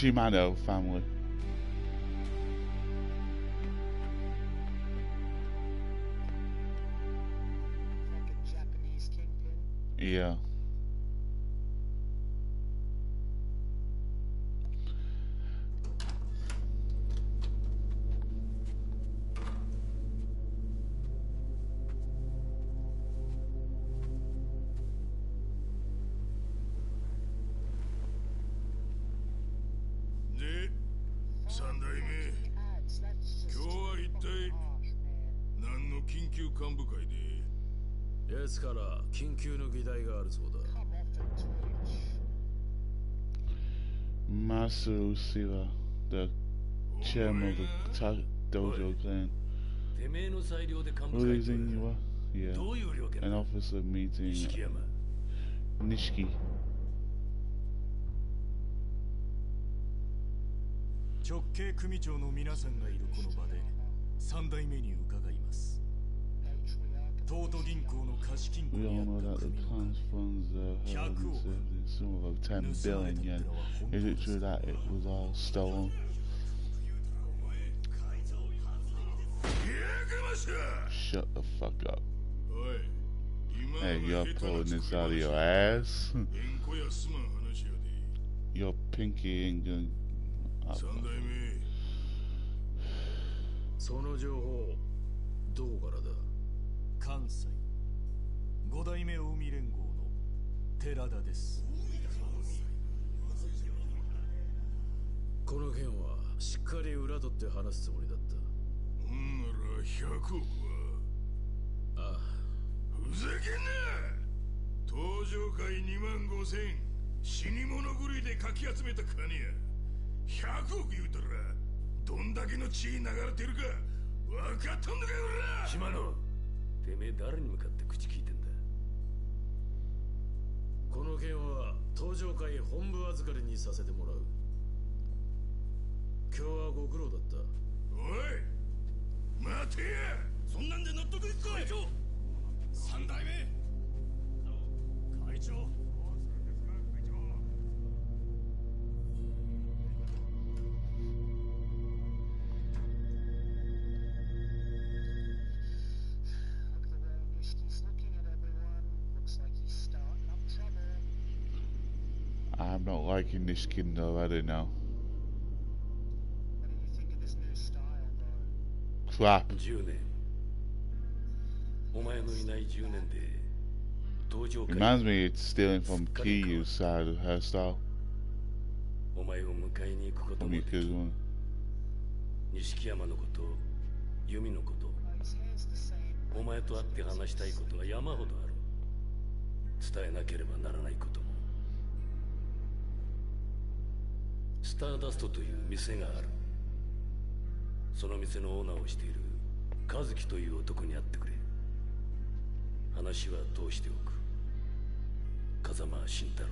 Shimano family. Sera, the chairman of the Tojo clan, releasing you? yeah, an officer meeting Nishiki. We all know that the plans from clan's funds are held and served in sum of 10 billion yen. Is it true that it was all stolen? Shut the fuck up. Hey, you're pulling this out of your ass? your pinky ain't gonna. uh, その情報どこからだ関西五代目近江連合の 寺田です。この件はしっかり裏取って話すつもりだった。ほんなら100億は。ああふざけんな登場会2万5千。死に物狂いでかき集めた金や。100億言うたらどんだけの血流れてるか分かっとんのかよ俺ら。島野てめえ誰に向かって口聞いてんだこの件は登場会本部預かりにさせてもらう。今日はご苦労だった。おい待てや。そんなんで納得いくか。会長。三代目会長 liking this skin already now. Style, Crap. 10年お前のいない10年で登場 Reminds me it's stealing from Kiryu's side of hairstyle. お前を迎えに行くこともできる錦山のこと由美のことお前と会って話したいことは山ほどある伝えなければならないこともスターダストという店がある。その店のオーナーをしている和樹という男に会ってくれ。話は通しておく。風間慎太郎。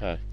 Tech.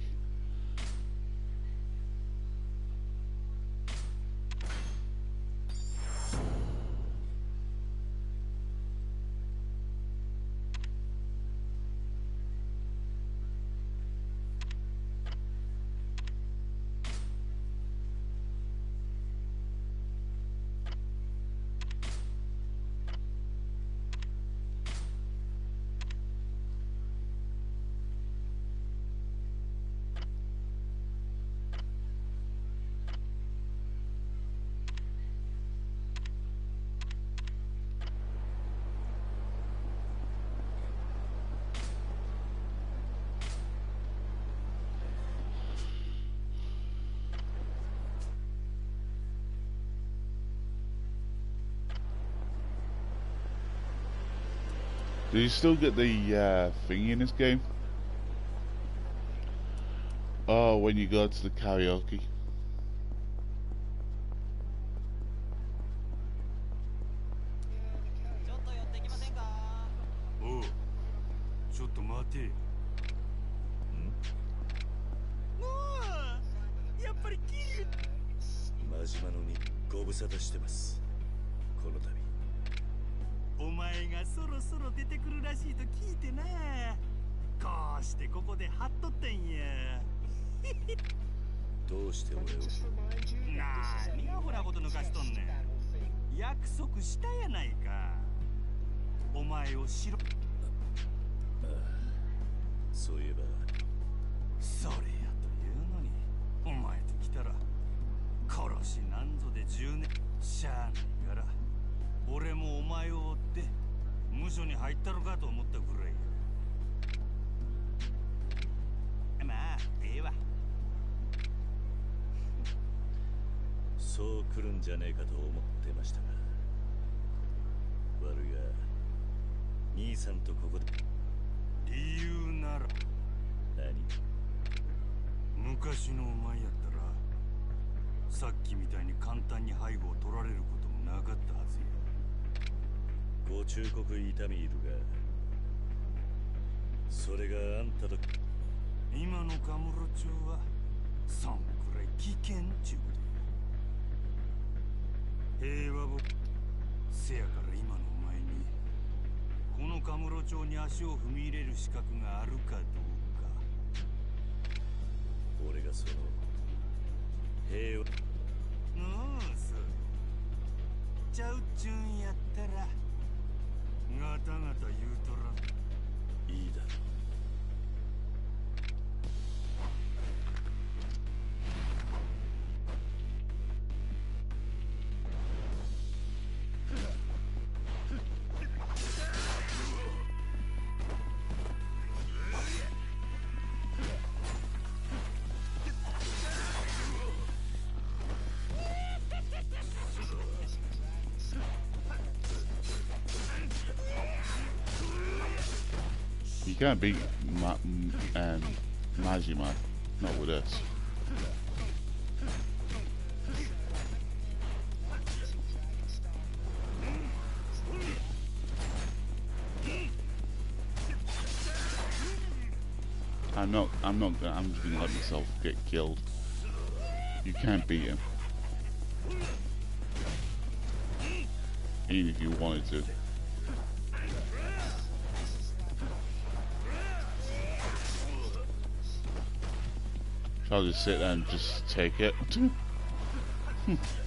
Do you still get the uh, in this game? Oh, when you go to the karaoke. 足を踏み入れる資格があるかどうか。俺がその平和。うんすちゃうっちゅんやったら。ガタガタ言うとらん。can't beat Ma um, Majima, not with us. I'm not, I'm not gonna, I'm just gonna let myself get killed. You can't beat him. Even if you wanted to. I'll just sit there and just take it.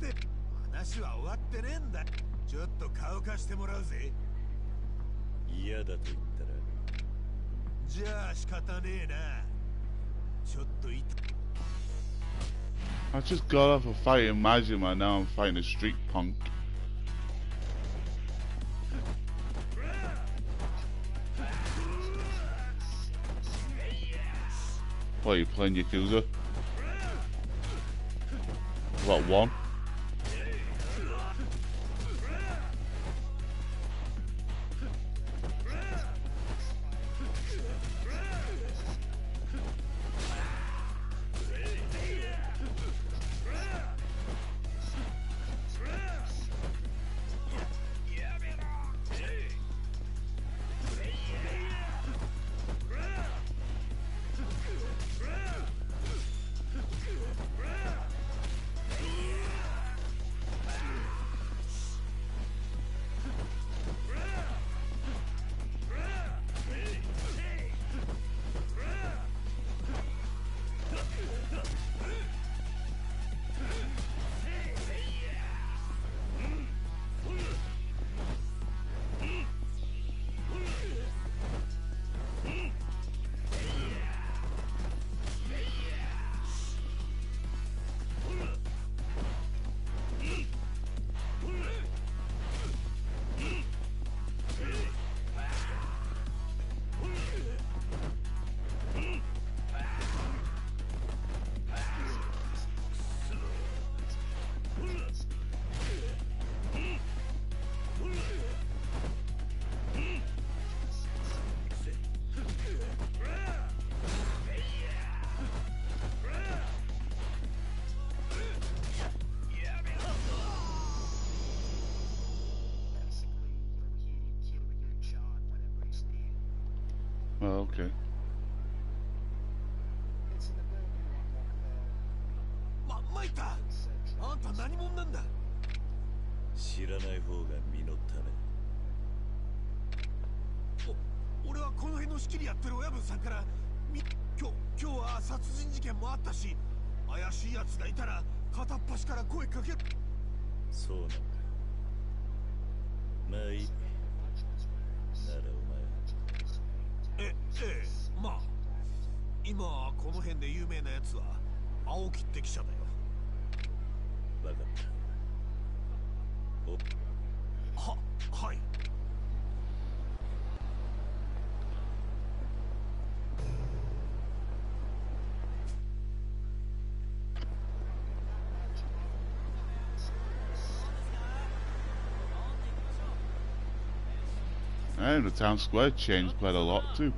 待て話は終わってねえんだちょっと顔貸してもらうぜ嫌だと言ったらじゃあ仕方ねえなちょっといた I just got off a fight in Majima, now I'm fighting a street punk. What are you playing Yakuza? What, one? The town square changed quite a lot too.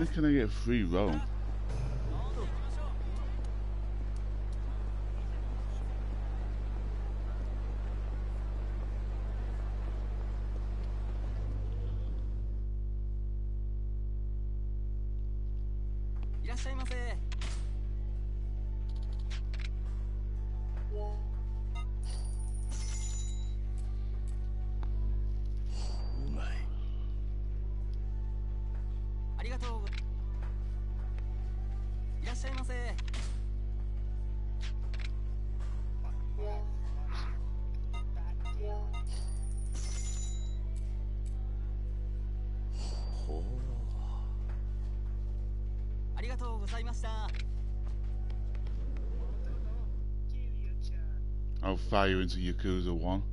When can I get free roam?「がとうございました I'll fire you into Yakuza 1.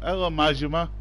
ela mais mágima.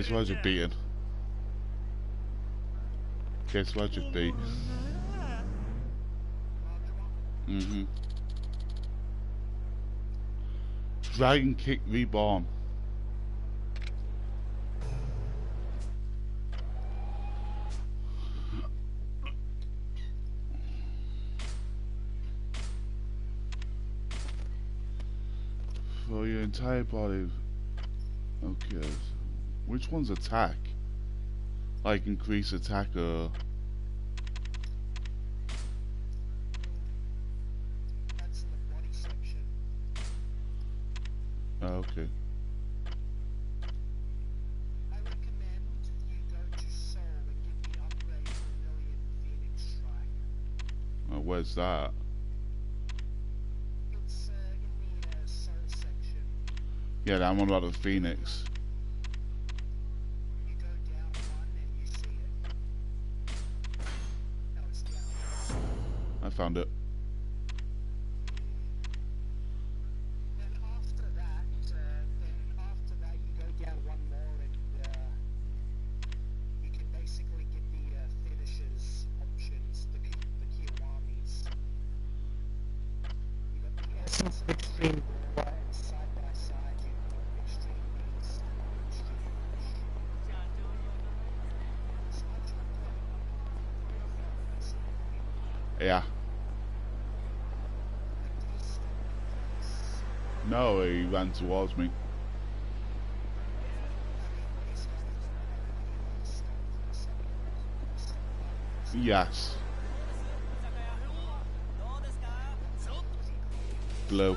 Guess what you beaten? Guess what you beat? Mm-hmm. Dragon Kick Reborn. For your entire body. Okay. Which one's attack? Like increase attack uh, or... Oh, okay. Oh, where's that? Yeah, that one about the Phoenix. Found it. Essence of Extreme War and side by side you've got Extreme Beast and Extreme Yeah. No, he ran towards me. Yes. Blue.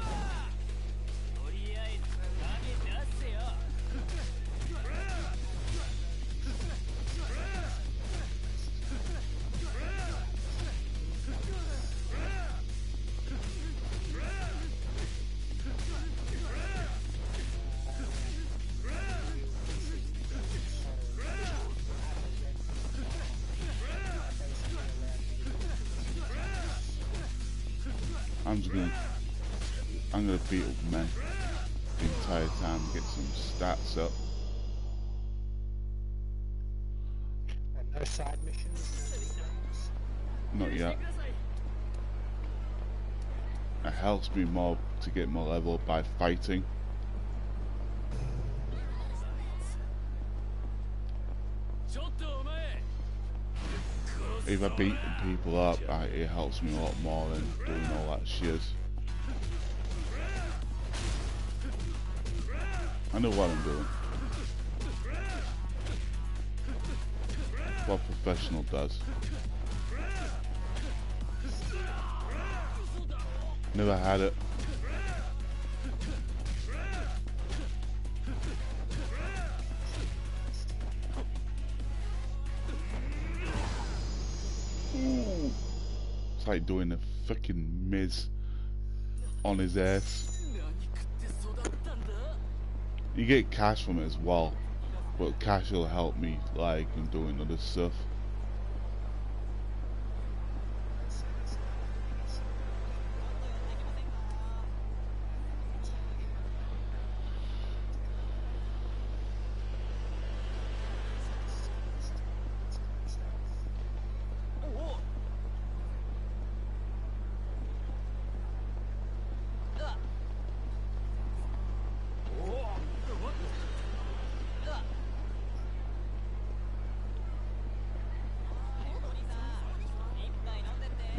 Be more to get more level by fighting. If I beat people up, I, it helps me a lot more than doing all that shit. I know what I'm doing. What professional does. Never had it. It's like doing a fucking Miz on his ass. You get cash from it as well, but cash will help me like in doing other stuff.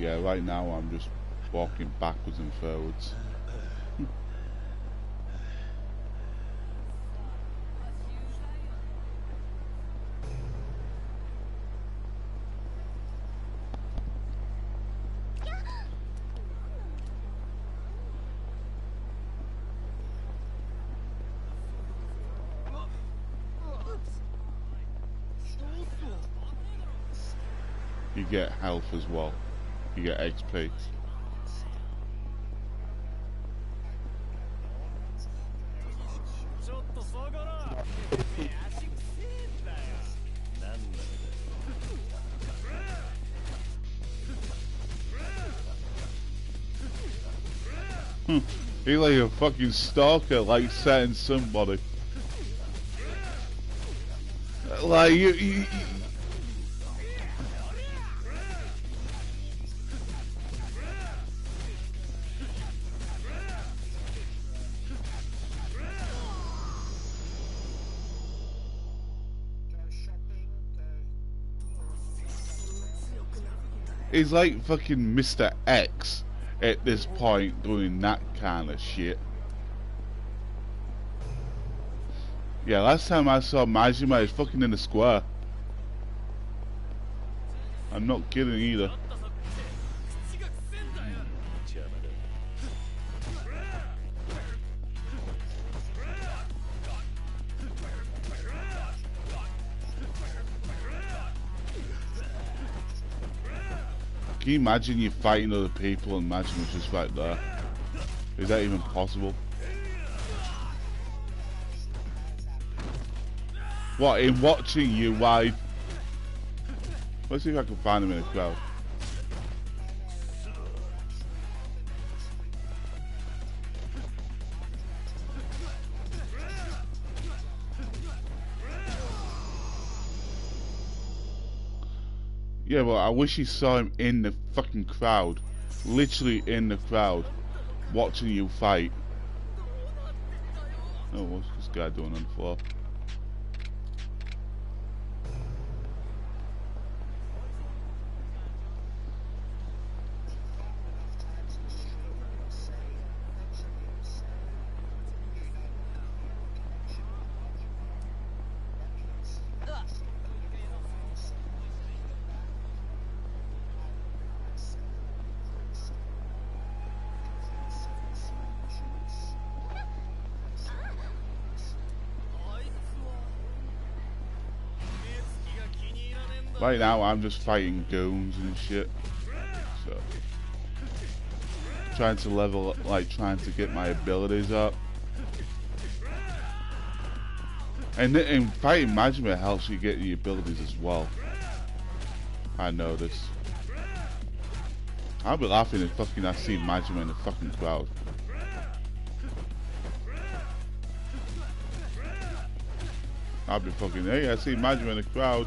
Yeah, right now I'm just walking backwards and forwards. You get health as well. You get eggs, please. Hmm. He like a fucking stalker, like setting somebody. Like you, you, He's like fucking Mr. X at this point doing that kind of shit. Yeah, last time I saw Majima, he's fucking in the square. I'm not kidding either. Can you imagine you fighting other people and imagine it's just right there? Is that even possible? What, in watching you while... Let's see if I can find him in the crowd. Yeah, but I wish you saw him in the fucking crowd. Literally in the crowd. Watching you fight. Oh, what's this guy doing on the floor? Right now, I'm just fighting goons and shit. So, trying to level, up, like trying to get my abilities up. And in fighting Majima helps you get your abilities as well. I know this. I'll be laughing if fucking I see Majima in the fucking crowd. I'll be fucking, hey, I see Majima in the crowd.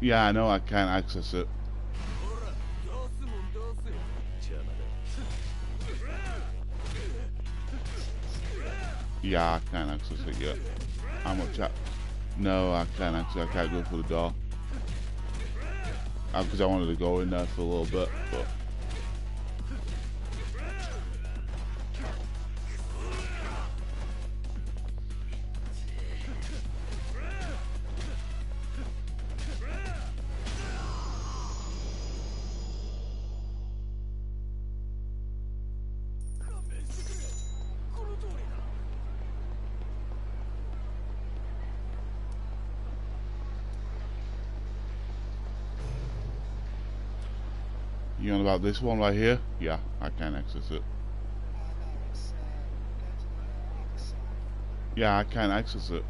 Yeah, I know I can't access it. Yeah, I can't access it yet. How much? I, no, I can't access. I can't go for the door uh, because I wanted to go in there for a little bit, but. About this one right here? Yeah, I can access it. Yeah, I can access it.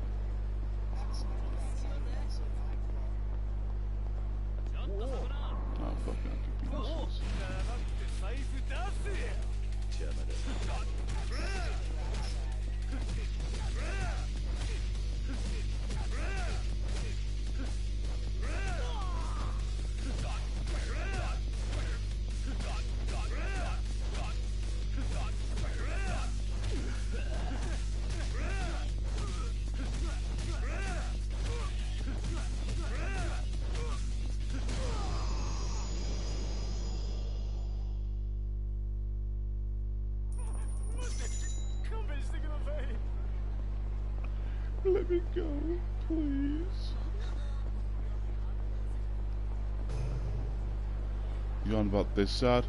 You about this side?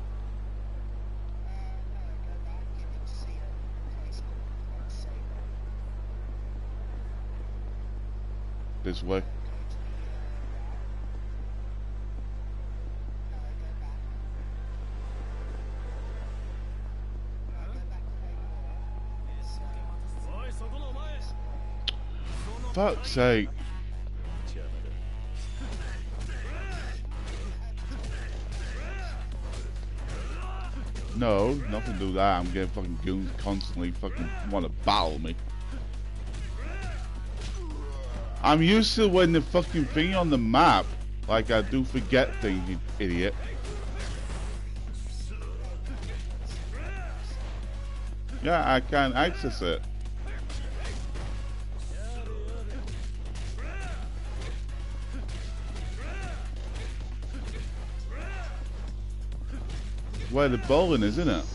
This way. Fuck's sake. No, nothing to do with that. I'm getting fucking goons constantly fucking want to battle me. I'm used to when the fucking thing on the map. Like I do forget things, you idiot. Yeah, I can't access it. The bowling is, isn't it?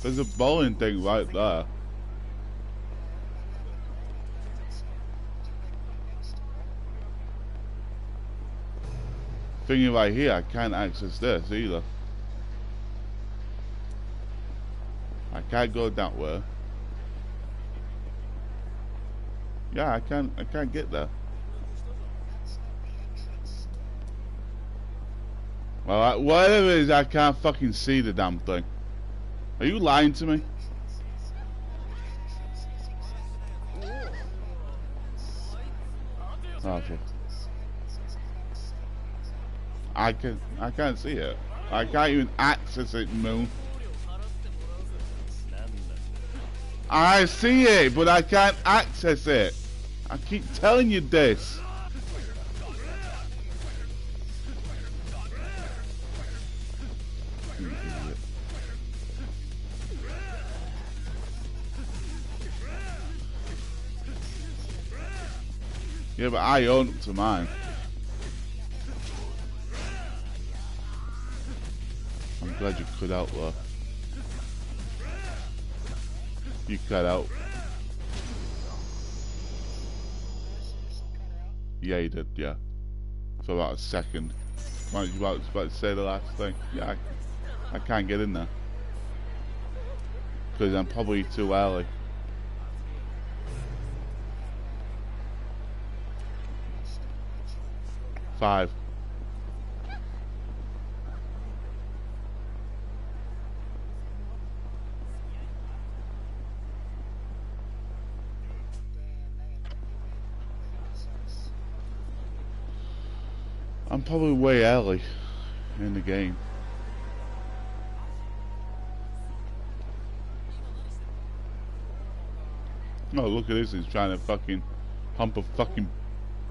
There's a bowling thing right there. Thingy right here, I can't access this either. I can't go that way. Yeah, I can't. I can't get there. Well, I, whatever it is, I can't fucking see the damn thing. Are you lying to me? Oh. I can I can't see it. I can't even access it, Moon. I see it, but I can't access it. I keep telling you this. Yeah, but I own to mine. I'm glad you cut out though. You cut out. Yeah, you did, yeah. For about a second. Why you about, about to say the last thing? Yeah, I, I can't get in there. Because I'm probably too early. Five. I'm probably way early in the game. Oh, look at this, he's trying to fucking pump a fucking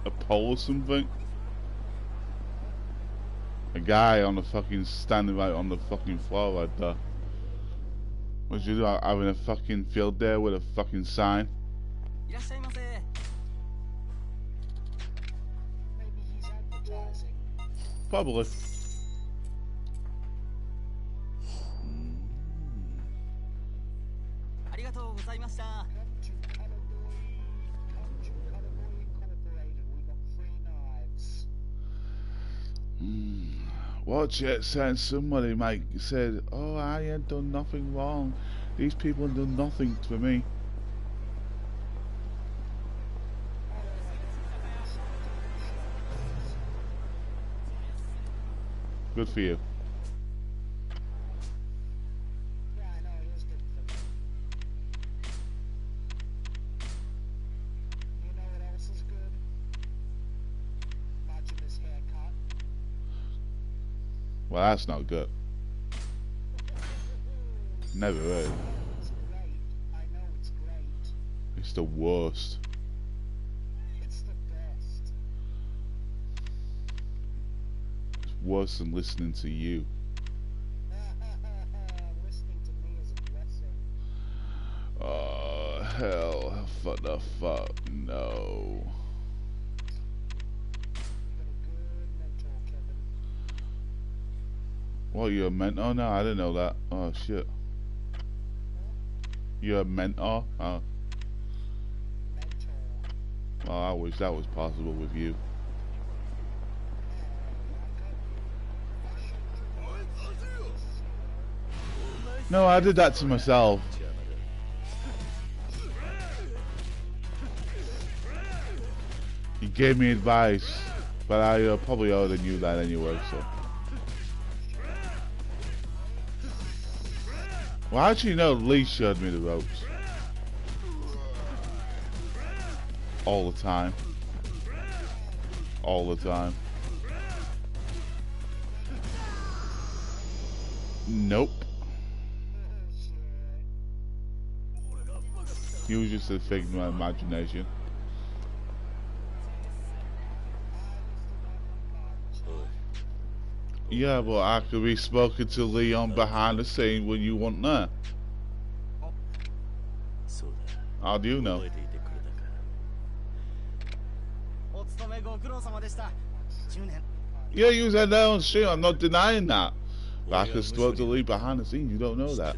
a pole or something a guy on the fucking standing right on the fucking floor right there. What's you do? Having a fucking field there with a fucking sign. Probably. watch it somebody might said, "Oh, I ain't done nothing wrong. These people done nothing to me." Good for you. that's not good. Never heard. It's, it's, it's the worst. It's the best. It's worse than listening to you. listening to me is a blessing. Oh, hell, for the fuck, no. Well, you're a mentor No, I didn't know that. Oh, shit. You're a mentor? Oh. Oh, I wish that was possible with you. No, I did that to myself. You gave me advice, but I uh, probably already knew that anyway, so... Well, how'd you know Lee showed me the ropes? All the time. All the time. Nope. He was just a figment of my imagination. Yeah, but I could be spoken to Leon behind the scene when you want that. How do you know? Yeah, you said that on stream. I'm not denying that. But I could spoke to Lee behind the scenes. You don't know that.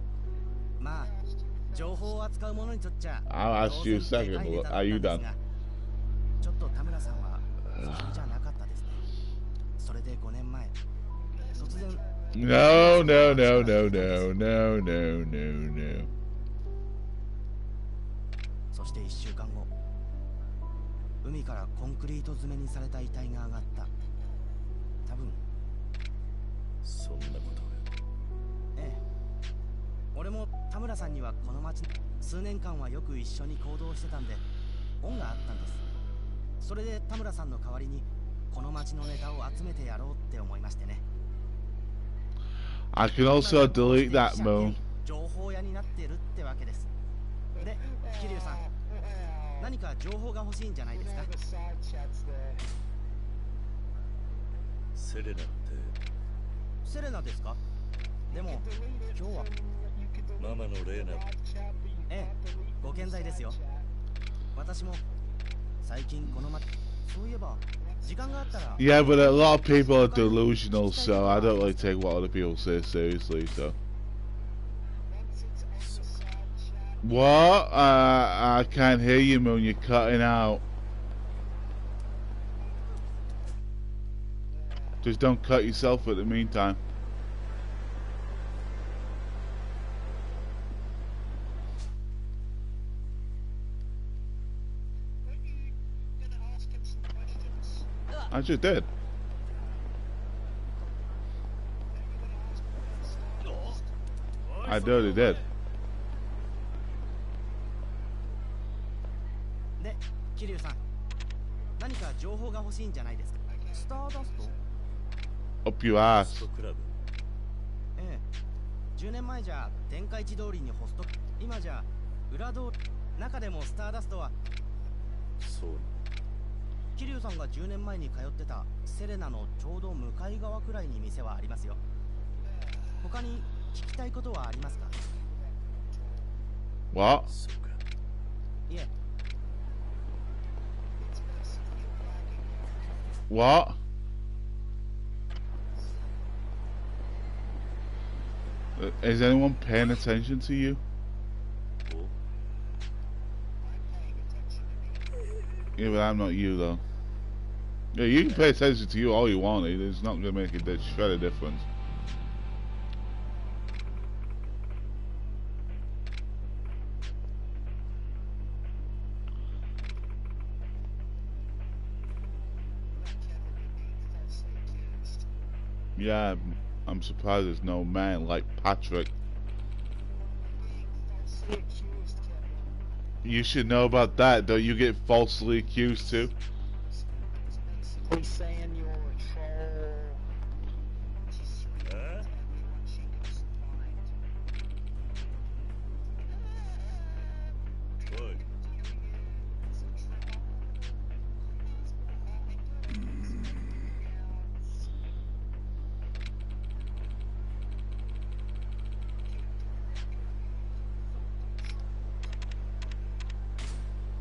情報を扱う者にとっちゃ I'll ask you a second. Are you done? がちょっと田村さんは普通じゃなかったですねそれで5年前突然 No, no, no, no, no, no, no, no, no. そして1週間後海からコンクリート詰めにされた遺体が上がった多分そんなことええ俺も田村さんにはこの町数年間はよく一緒に行動してたんで恩があったんです。それで田村さんの代わりにこの町のネタを集めてやろうって思いましてね。I can also delete that moon. 情報屋になってるってわけです。で桐生さん何か情報が欲しいんじゃないですか？セレナって。セレナですか？でも今日はママのレーナええご健在ですよ私も最近この町そういえば時間があったら Yeah, but a lot of people are delusional, so I don't really take what other people say seriously, so. What? Uh, I can't hear you, Moon. You're cutting out. Just don't cut yourself at the meantime. I just did. I dirty did. で桐生さん何か情報が欲しいんじゃないですか？スターダスト？Up your ass. ええ。10年前じゃ天下一通りにホスト。今じゃ裏通り。中でもスターダストは。そう桐生さんが10年前に通ってたセレナのちょうど向かい側くらいに店はありますよ他に聞きたいことはありますか What? いえ What? Uh, Is anyone paying attention to you? Yeah, but I'm not you though. Yeah, you can pay attention to you all you want. It's not gonna make a shred of difference. Yeah, I'm- I'm surprised there's no man like Patrick. You should know about that, don't you get falsely accused too? He's saying you're a troll.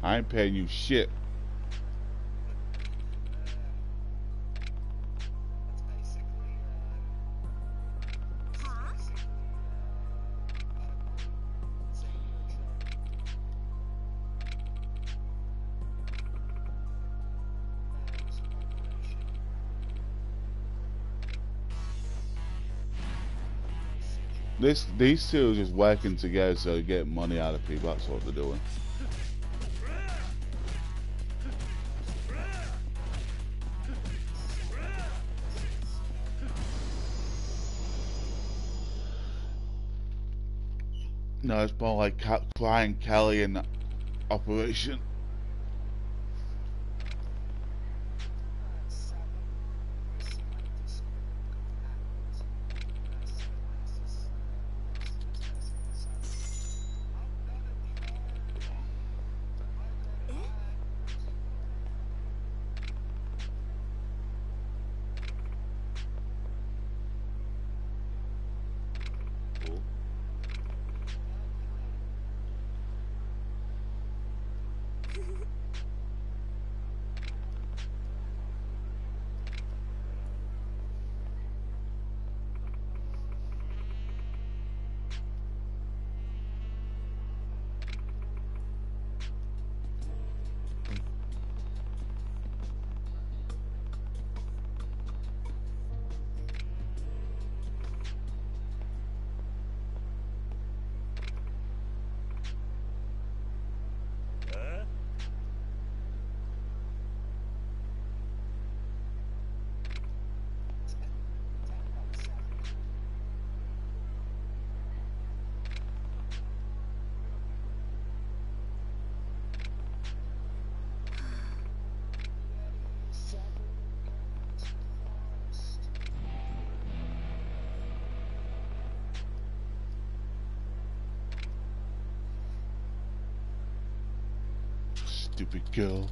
I ain't paying you shit. This these two are just working together so they get money out of people. That's what they're doing. No, it's more like Brian Kelly and Operation. Stupid girl.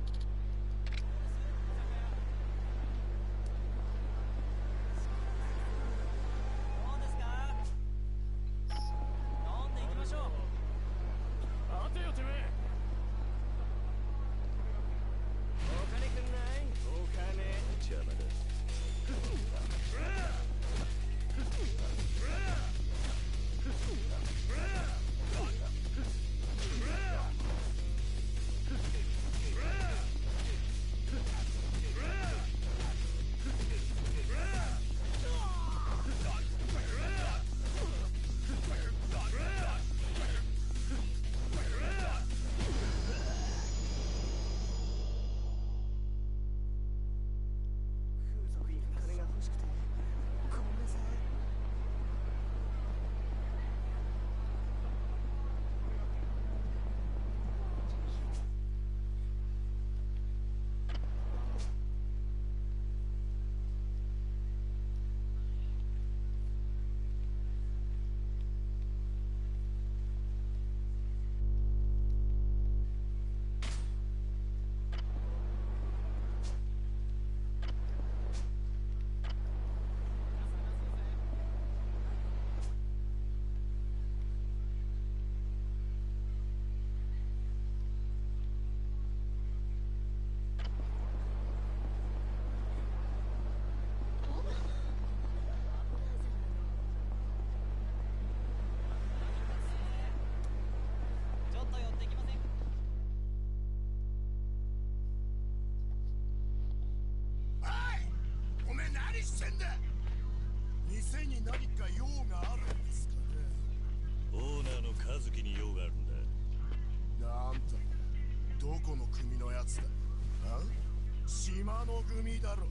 島の組だろ。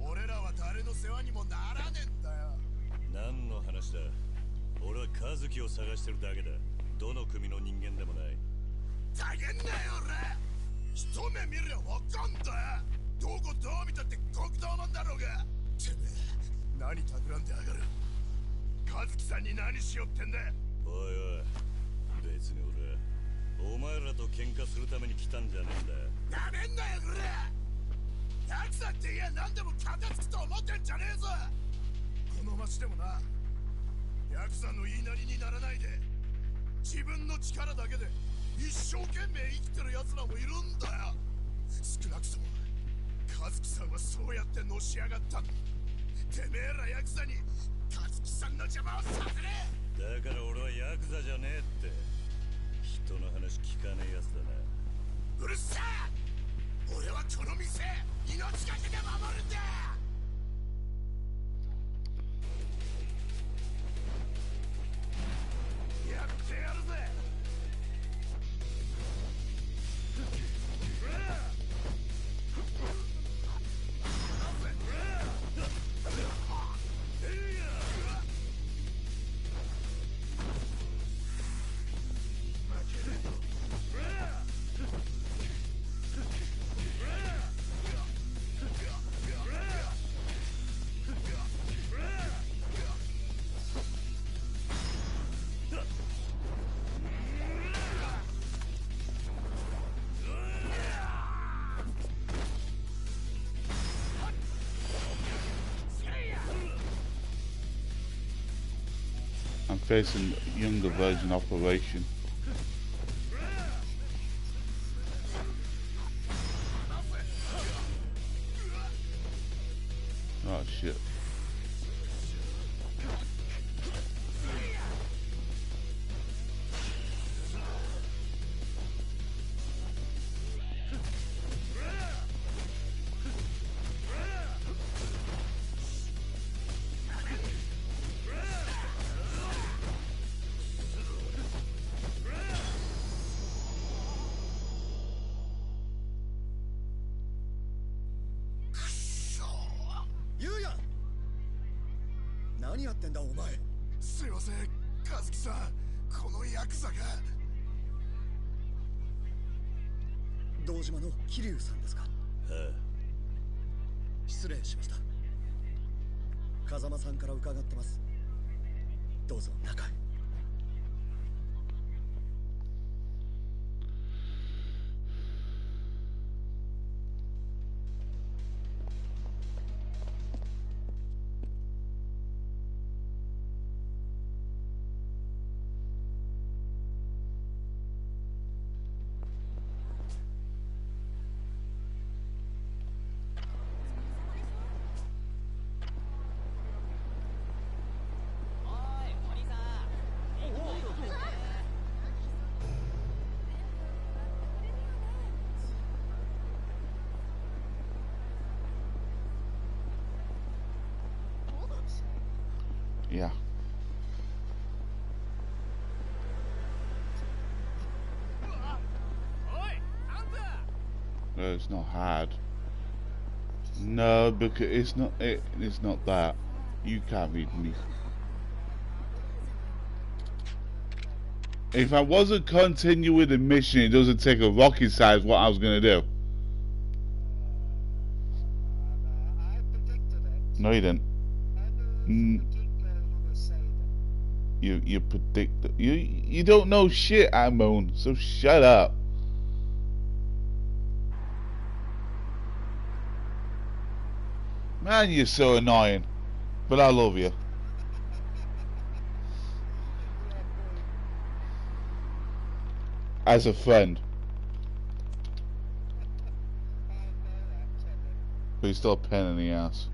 俺らは誰の世話にもならねえんだよ。何の話だ。俺は和樹を探してるだけだ。どの組の人間でもない。大変だよ俺。一目見りゃわかんだよ。どこどう見たって黒道マンだろうが。てめえ何企んでやがる。和樹さんに何しよってんだおいおい別に俺はお前らと喧嘩するために来たんじゃねえんだなめんなよこれヤクザって言え何でも片付くと思ってんじゃねえぞ。この町でもなヤクザの言いなりにならないで自分の力だけで一生懸命生きてる奴らもいるんだよ。少なくとも和樹さんはそうやってのし上がった。てめえらヤクザに和樹さんの邪魔をさせねだから俺はヤクザじゃねえって。人の話聞かねえやつだな。えうるせえ俺はこの店命がけで守るんだ。Facing younger version operation. It's not hard. No, because it's not. It, it's not that. You can't read me. If I wasn't continuing the mission, it doesn't take a rocket science what I was gonna do. No, you didn't. Mm. You you predict you you don't know shit, I Amon. So shut up. Man, you're so annoying. But I love you. As a friend. But you're still a pain in the ass.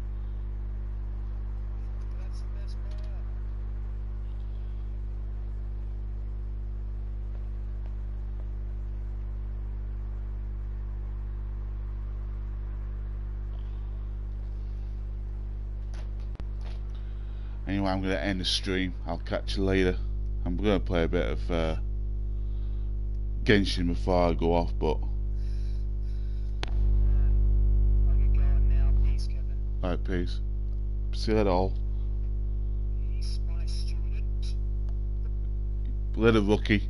I'm going to end the stream. I'll catch you later. I'm going to play a bit of uh, Genshin before I go off, but. Alright, peace. See you all. Later, rookie.